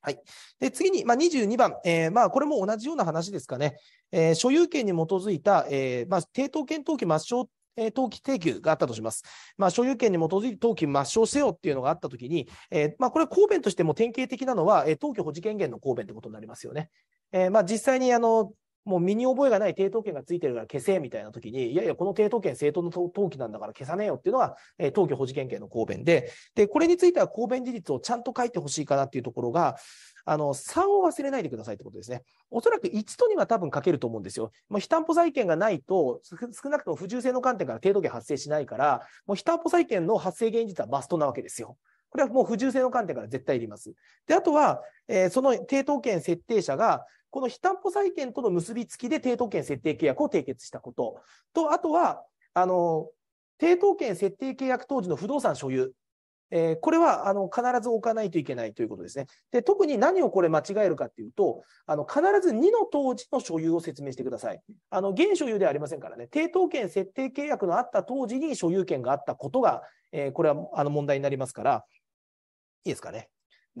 はい。で、次に、まあ、22番、えー、まあ、これも同じような話ですかね。えー、所有権に基づいた、えー、まあ、抵当権登記抹消えー、登記請求があったとします。まあ、所有権に基づいて登記抹消せよっていうのがあったときに、えー、まあ、これ公弁としても典型的なのは、えー、登記保持権限の公弁ってことになりますよね。えー、まあ、実際にあの、もう身に覚えがない抵当権がついてるから消せみたいなときに、いやいや、この抵当権正当の登記なんだから消さねえよっていうのが、えー、登記保持権限の公弁で、で、これについては公弁事実をちゃんと書いてほしいかなっていうところが、あの、3を忘れないでくださいってことですね。おそらく1と2は多分書けると思うんですよ。もう非担保債権がないと、少なくとも不重性の観点から程度権発生しないから、もう非担保債権の発生現実はマストなわけですよ。これはもう不重性の観点から絶対いります。で、あとは、えー、その抵当権設定者が、この非担保債権との結びつきで抵当権設定契約を締結したこと。と、あとは、あの、抵当権設定契約当時の不動産所有。えー、これはあの必ず置かないといけないということですね。で特に何をこれ間違えるかっていうと、あの必ず2の当時の所有を説明してください。あの現所有ではありませんからね、抵当権設定契約のあった当時に所有権があったことが、えー、これはあの問題になりますから、いいですかね。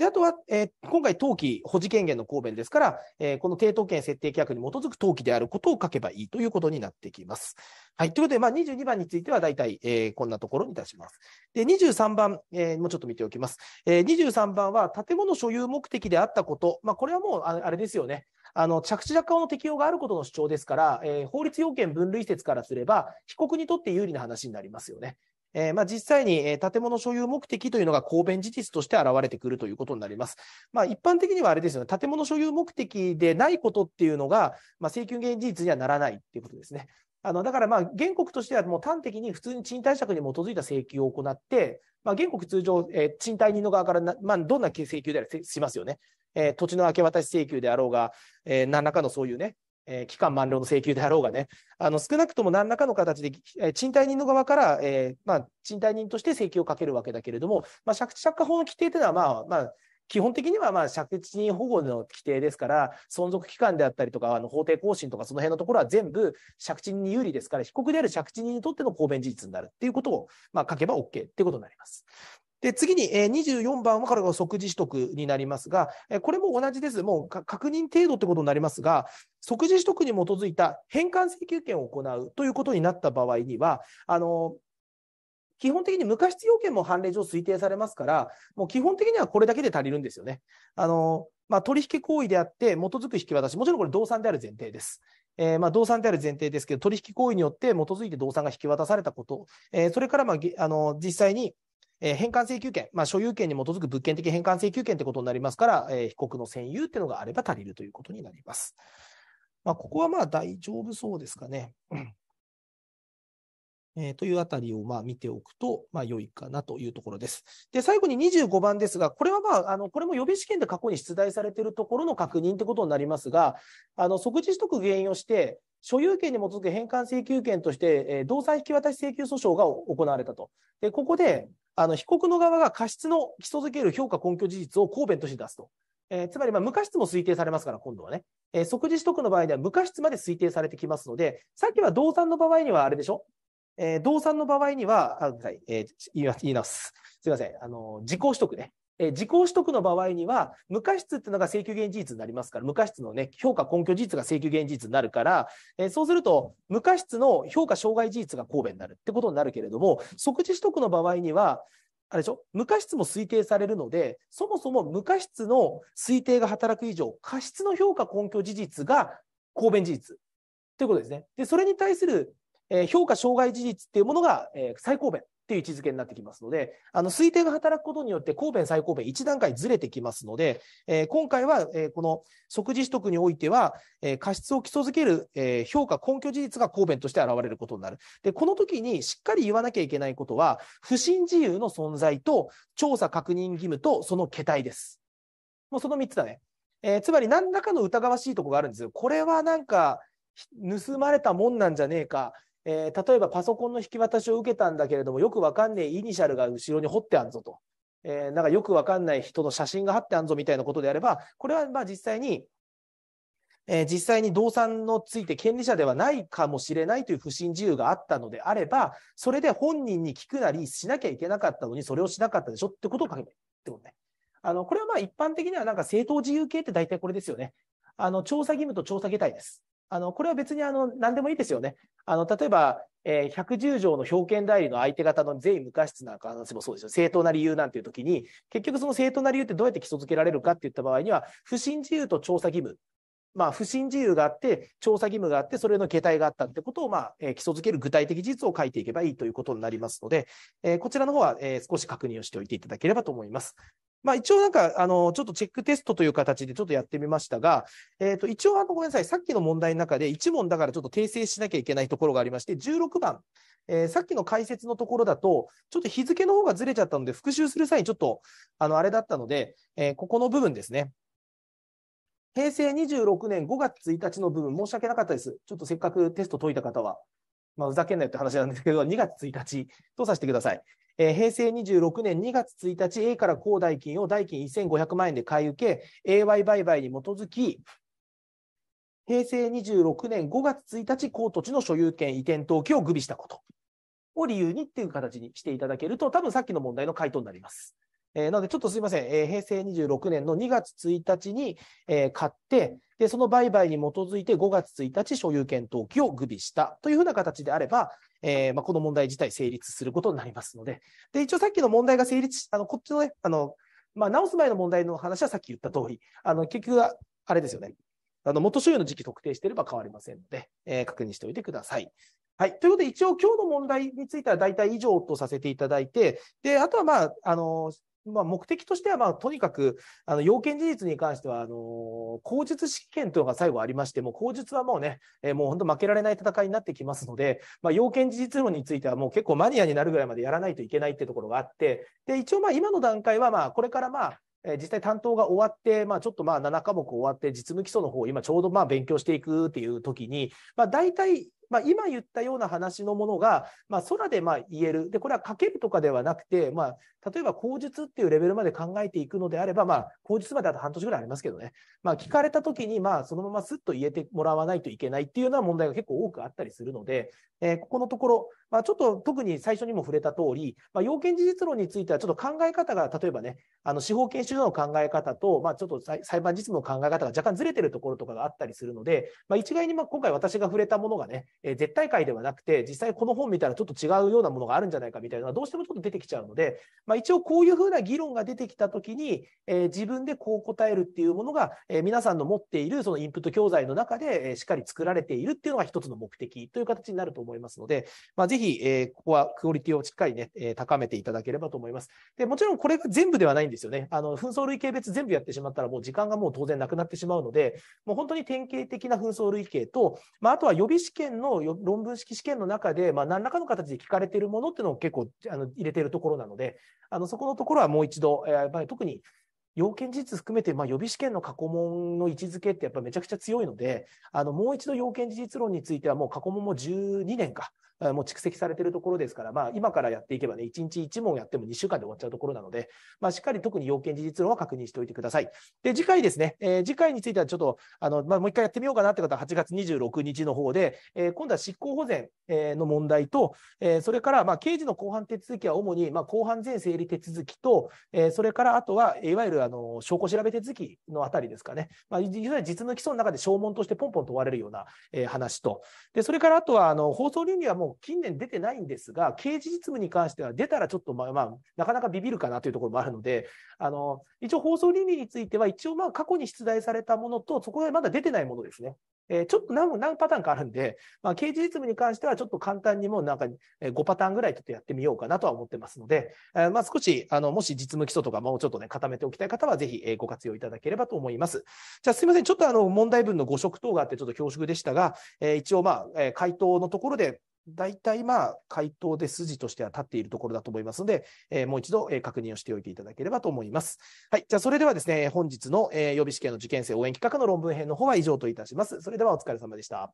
で、あとは、えー、今回、登記保持権限の公弁ですから、えー、この抵当権設定規約に基づく登記であることを書けばいいということになってきます。はい。ということで、まあ、22番については大体、えー、こんなところにいたします。で、23番、えー、もうちょっと見ておきます。えー、23番は、建物所有目的であったこと。まあ、これはもう、あれですよね。あの、着地若干の適用があることの主張ですから、えー、法律要件分類説からすれば、被告にとって有利な話になりますよね。えー、まあ、実際に、え、建物所有目的というのが公弁事実として現れてくるということになります。まあ、一般的にはあれですよね、建物所有目的でないことっていうのが、まあ、請求現実にはならないっていうことですね。あのだから、ま、原告としてはもう端的に普通に賃貸借に基づいた請求を行って、まあ、原告通常、えー、賃貸人の側から、まあ、どんな請求であれしますよね。えー、土地の明け渡し請求であろうが、えー、何らかのそういうね、えー、期間満了の請求であろうがね、あの少なくとも何らかの形で、えー、賃貸人の側から、えーまあ、賃貸人として請求をかけるわけだけれども、まあ、借地借家法の規定というのは、まあまあ、基本的にはまあ借地人保護の規定ですから、存続期間であったりとか、あの法定更新とか、その辺のところは全部借地人に有利ですから、被告である借地人にとっての公弁事実になるっていうことを、まあ、書けば OK っていうことになります。で、次に、え、24番はこれが即時取得になりますが、え、これも同じです。もう確認程度ってことになりますが、即時取得に基づいた返還請求権を行うということになった場合には、あの基本的に無過失要件も判例上推定されますから、もう基本的にはこれだけで足りるんですよね。あのまあ、取引行為であって基づく引き渡し、もちろんこれ動産である前提です。えー、まあ動産である前提ですけど、取引行為によって基づいて動産が引き渡されたこと、えー、それからまああの実際にえー、返還請求権、まあ、所有権に基づく物件的返還請求権ということになりますから、えー、被告の占有というのがあれば足りるということになります。まあ、ここはまあ大丈夫そうですかね。えー、というあたりをまあ見ておくと、まあ、良いかなというところです。で、最後に25番ですが、これはまあ、あの、これも予備試験で過去に出題されているところの確認ということになりますが、あの、即時取得原因をして、所有権に基づく返還請求権として、えー、動産引き渡し請求訴訟が行われたと。で、ここで、あの被告の側が過失の基礎づける評価根拠事実を公弁として出すと。えー、つまり、無過失も推定されますから、今度はね。えー、即時取得の場合には無過失まで推定されてきますので、さっきは動産の場合にはあれでしょえー、動産の場合には、あ、はい、えー、言います。すいません。あの、時効取得ね。え時効取得の場合には、無過失っていうのが請求現事実になりますから、無過失のね、評価根拠事実が請求現事実になるから、えそうすると、無過失の評価障害事実が神戸になるってことになるけれども、即時取得の場合には、あれでしょ？無過失も推定されるので、そもそも無過失の推定が働く以上、過失の評価根拠事実が公弁事実ということですね。で、それに対する、評価障害事実っていうものが、最高弁っていう位置づけになってきますので、あの推定が働くことによって、公弁、最高弁、1段階ずれてきますので、今回は、この即時取得においては、過失を基礎づける、評価、根拠事実が公弁として現れることになる。で、この時にしっかり言わなきゃいけないことは、不審自由の存在と、調査確認義務と、その形態です。もうその3つだね。え、つまり何らかの疑わしいところがあるんですよ。これはなんか、盗まれたもんなんじゃねえか。えー、例えばパソコンの引き渡しを受けたんだけれども、よくわかんねえイニシャルが後ろに彫ってあんぞと。えー、なんかよくわかんない人の写真が貼ってあんぞみたいなことであれば、これはまあ実際に、えー、実際に動産のついて権利者ではないかもしれないという不審自由があったのであれば、それで本人に聞くなりしなきゃいけなかったのに、それをしなかったでしょってことを書けばいいってことね。あの、これはまあ一般的にはなんか正当自由形って大体これですよね。あの、調査義務と調査下体です。あの、これは別にあの、何でもいいですよね。あの、例えば、えー、110条の表権代理の相手方の全員無過失な話もそうですよ。正当な理由なんていう時に、結局その正当な理由ってどうやって基礎づけられるかって言った場合には、不審自由と調査義務。まあ、不審自由があって、調査義務があって、それの形態があったってことを、まあ、えー、基礎づける具体的事実を書いていけばいいということになりますので、えー、こちらの方は、えー、少し確認をしておいていただければと思います。まあ一応なんか、あの、ちょっとチェックテストという形でちょっとやってみましたが、えっ、ー、と、一応あの、ごめんなさい、さっきの問題の中で1問だからちょっと訂正しなきゃいけないところがありまして、16番、えー、さっきの解説のところだと、ちょっと日付の方がずれちゃったので、復習する際にちょっと、あの、あれだったので、えー、ここの部分ですね。平成26年5月1日の部分、申し訳なかったです。ちょっとせっかくテスト解いた方は、まあ、ふざけんなよって話なんですけど、2月1日とさせてください。えー、平成26年2月1日、A から高代金を代金1500万円で買い受け、AY 売買に基づき、平成26年5月1日、高土地の所有権移転登記を具備したことを理由にっていう形にしていただけると、多分さっきの問題の回答になります。えー、なので、ちょっとすいません、えー、平成26年の2月1日に、えー、買って、で、その売買に基づいて5月1日所有権登記を具備したというふうな形であれば、えー、まあ、この問題自体成立することになりますので、で、一応さっきの問題が成立し、あの、こっちのね、あの、まあ、直す前の問題の話はさっき言った通り、あの、結局は、あれですよね。あの、元所有の時期特定していれば変わりませんので、えー、確認しておいてください。はい。ということで、一応今日の問題については大体以上とさせていただいて、で、あとはまあ、あの、まあ、目的としては、まあ、とにかく、あの、要件事実に関しては、あの、口述試験というのが最後ありまして、もう口述はもうね、えー、もう本当負けられない戦いになってきますので、まあ、要件事実論についてはもう結構マニアになるぐらいまでやらないといけないってところがあって、で、一応まあ、今の段階は、まあ、これからまあ、実際担当が終わって、まあ、ちょっとまあ7科目終わって、実務基礎の方を今ちょうどまあ勉強していくっていう時に、まあ、大体まあ、今言ったような話のものが、まあ、空でまあ言える。で、これは書けるとかではなくて、まあ、例えば口述っていうレベルまで考えていくのであれば、まあ、口述まであと半年ぐらいありますけどね。まあ、聞かれた時に、まあ、そのまますっと言えてもらわないといけないっていうような問題が結構多くあったりするので、えー、ここのところ、まあ、ちょっと特に最初にも触れた通り、まあ、要件事実論についてはちょっと考え方が、例えばね、あの司法研修所の考え方と、まあ、ちょっと裁判実務の考え方が若干ずれてるところとかがあったりするので、まあ、一概にまあ今回私が触れたものがね、え、絶対解ではなくて、実際この本見たらちょっと違うようなものがあるんじゃないかみたいなのがどうしてもちょっと出てきちゃうので、まあ、一応こういうふうな議論が出てきたときに、え、自分でこう答えるっていうものが、え、皆さんの持っているそのインプット教材の中で、え、しっかり作られているっていうのが一つの目的という形になると思いますので、まあ、ぜひ、え、ここはクオリティをしっかりね、え、高めていただければと思います。で、もちろんこれが全部ではないんですよね。あの、紛争類型別全部やってしまったらもう時間がもう当然なくなってしまうので、もう本当に典型的な紛争類型と、まあ、あとは予備試験のの論文式試験の中で、まあ、何らかの形で聞かれているものっていうのを結構あの入れているところなので、あの、そこのところはもう一度、えー、やっぱり特に要件事実含めて、まあ、予備試験の過去問の位置づけってやっぱめちゃくちゃ強いので、あの、もう一度要件事実論についてはもう過去問も12年か、もう蓄積されているところですから、まあ、今からやっていけばね、1日1問やっても2週間で終わっちゃうところなので、まあ、しっかり特に要件事実論は確認しておいてください。で、次回ですね、えー、次回についてはちょっと、あの、まあ、もう一回やってみようかなって方は8月26日の方で、えー、今度は執行保全の問題と、えー、それから、まあ、刑事の公判手続きは主に、まあ、公判前整理手続きと、えー、それからあとは、いわゆる、あの、証拠調べ手続きのあたりですかね。まあ、いわゆる実務基礎の中で証文としてポンポン問われるような、えー、話と、で、それからあとは、あの、放送倫理はもう近年出てないんですが、刑事実務に関しては出たらちょっとまあ、まあ、なかなかビビるかなというところもあるので、あの、一応放送倫理については、一応まあ過去に出題されたものと、そこでまだ出てないものですね。えー、ちょっと何何パターンかあるんで、まあ、刑事実務に関してはちょっと簡単にもうなんか5パターンぐらいちょっとやってみようかなとは思ってますので、えー、まあ少し、あの、もし実務基礎とかもうちょっとね、固めておきたい方はぜひご活用いただければと思います。じゃあすいません。ちょっとあの、問題文の誤植等があってちょっと恐縮でしたが、えー、一応まあ、え回答のところで、大体まあ回答で筋としては立っているところだと思いますので、えー、もう一度、え確認をしておいていただければと思います。はい。じゃあそれではですね、本日の、えー、予備試験の受験生応援企画の論文編の方は以上といたします。それではお疲れ様でした。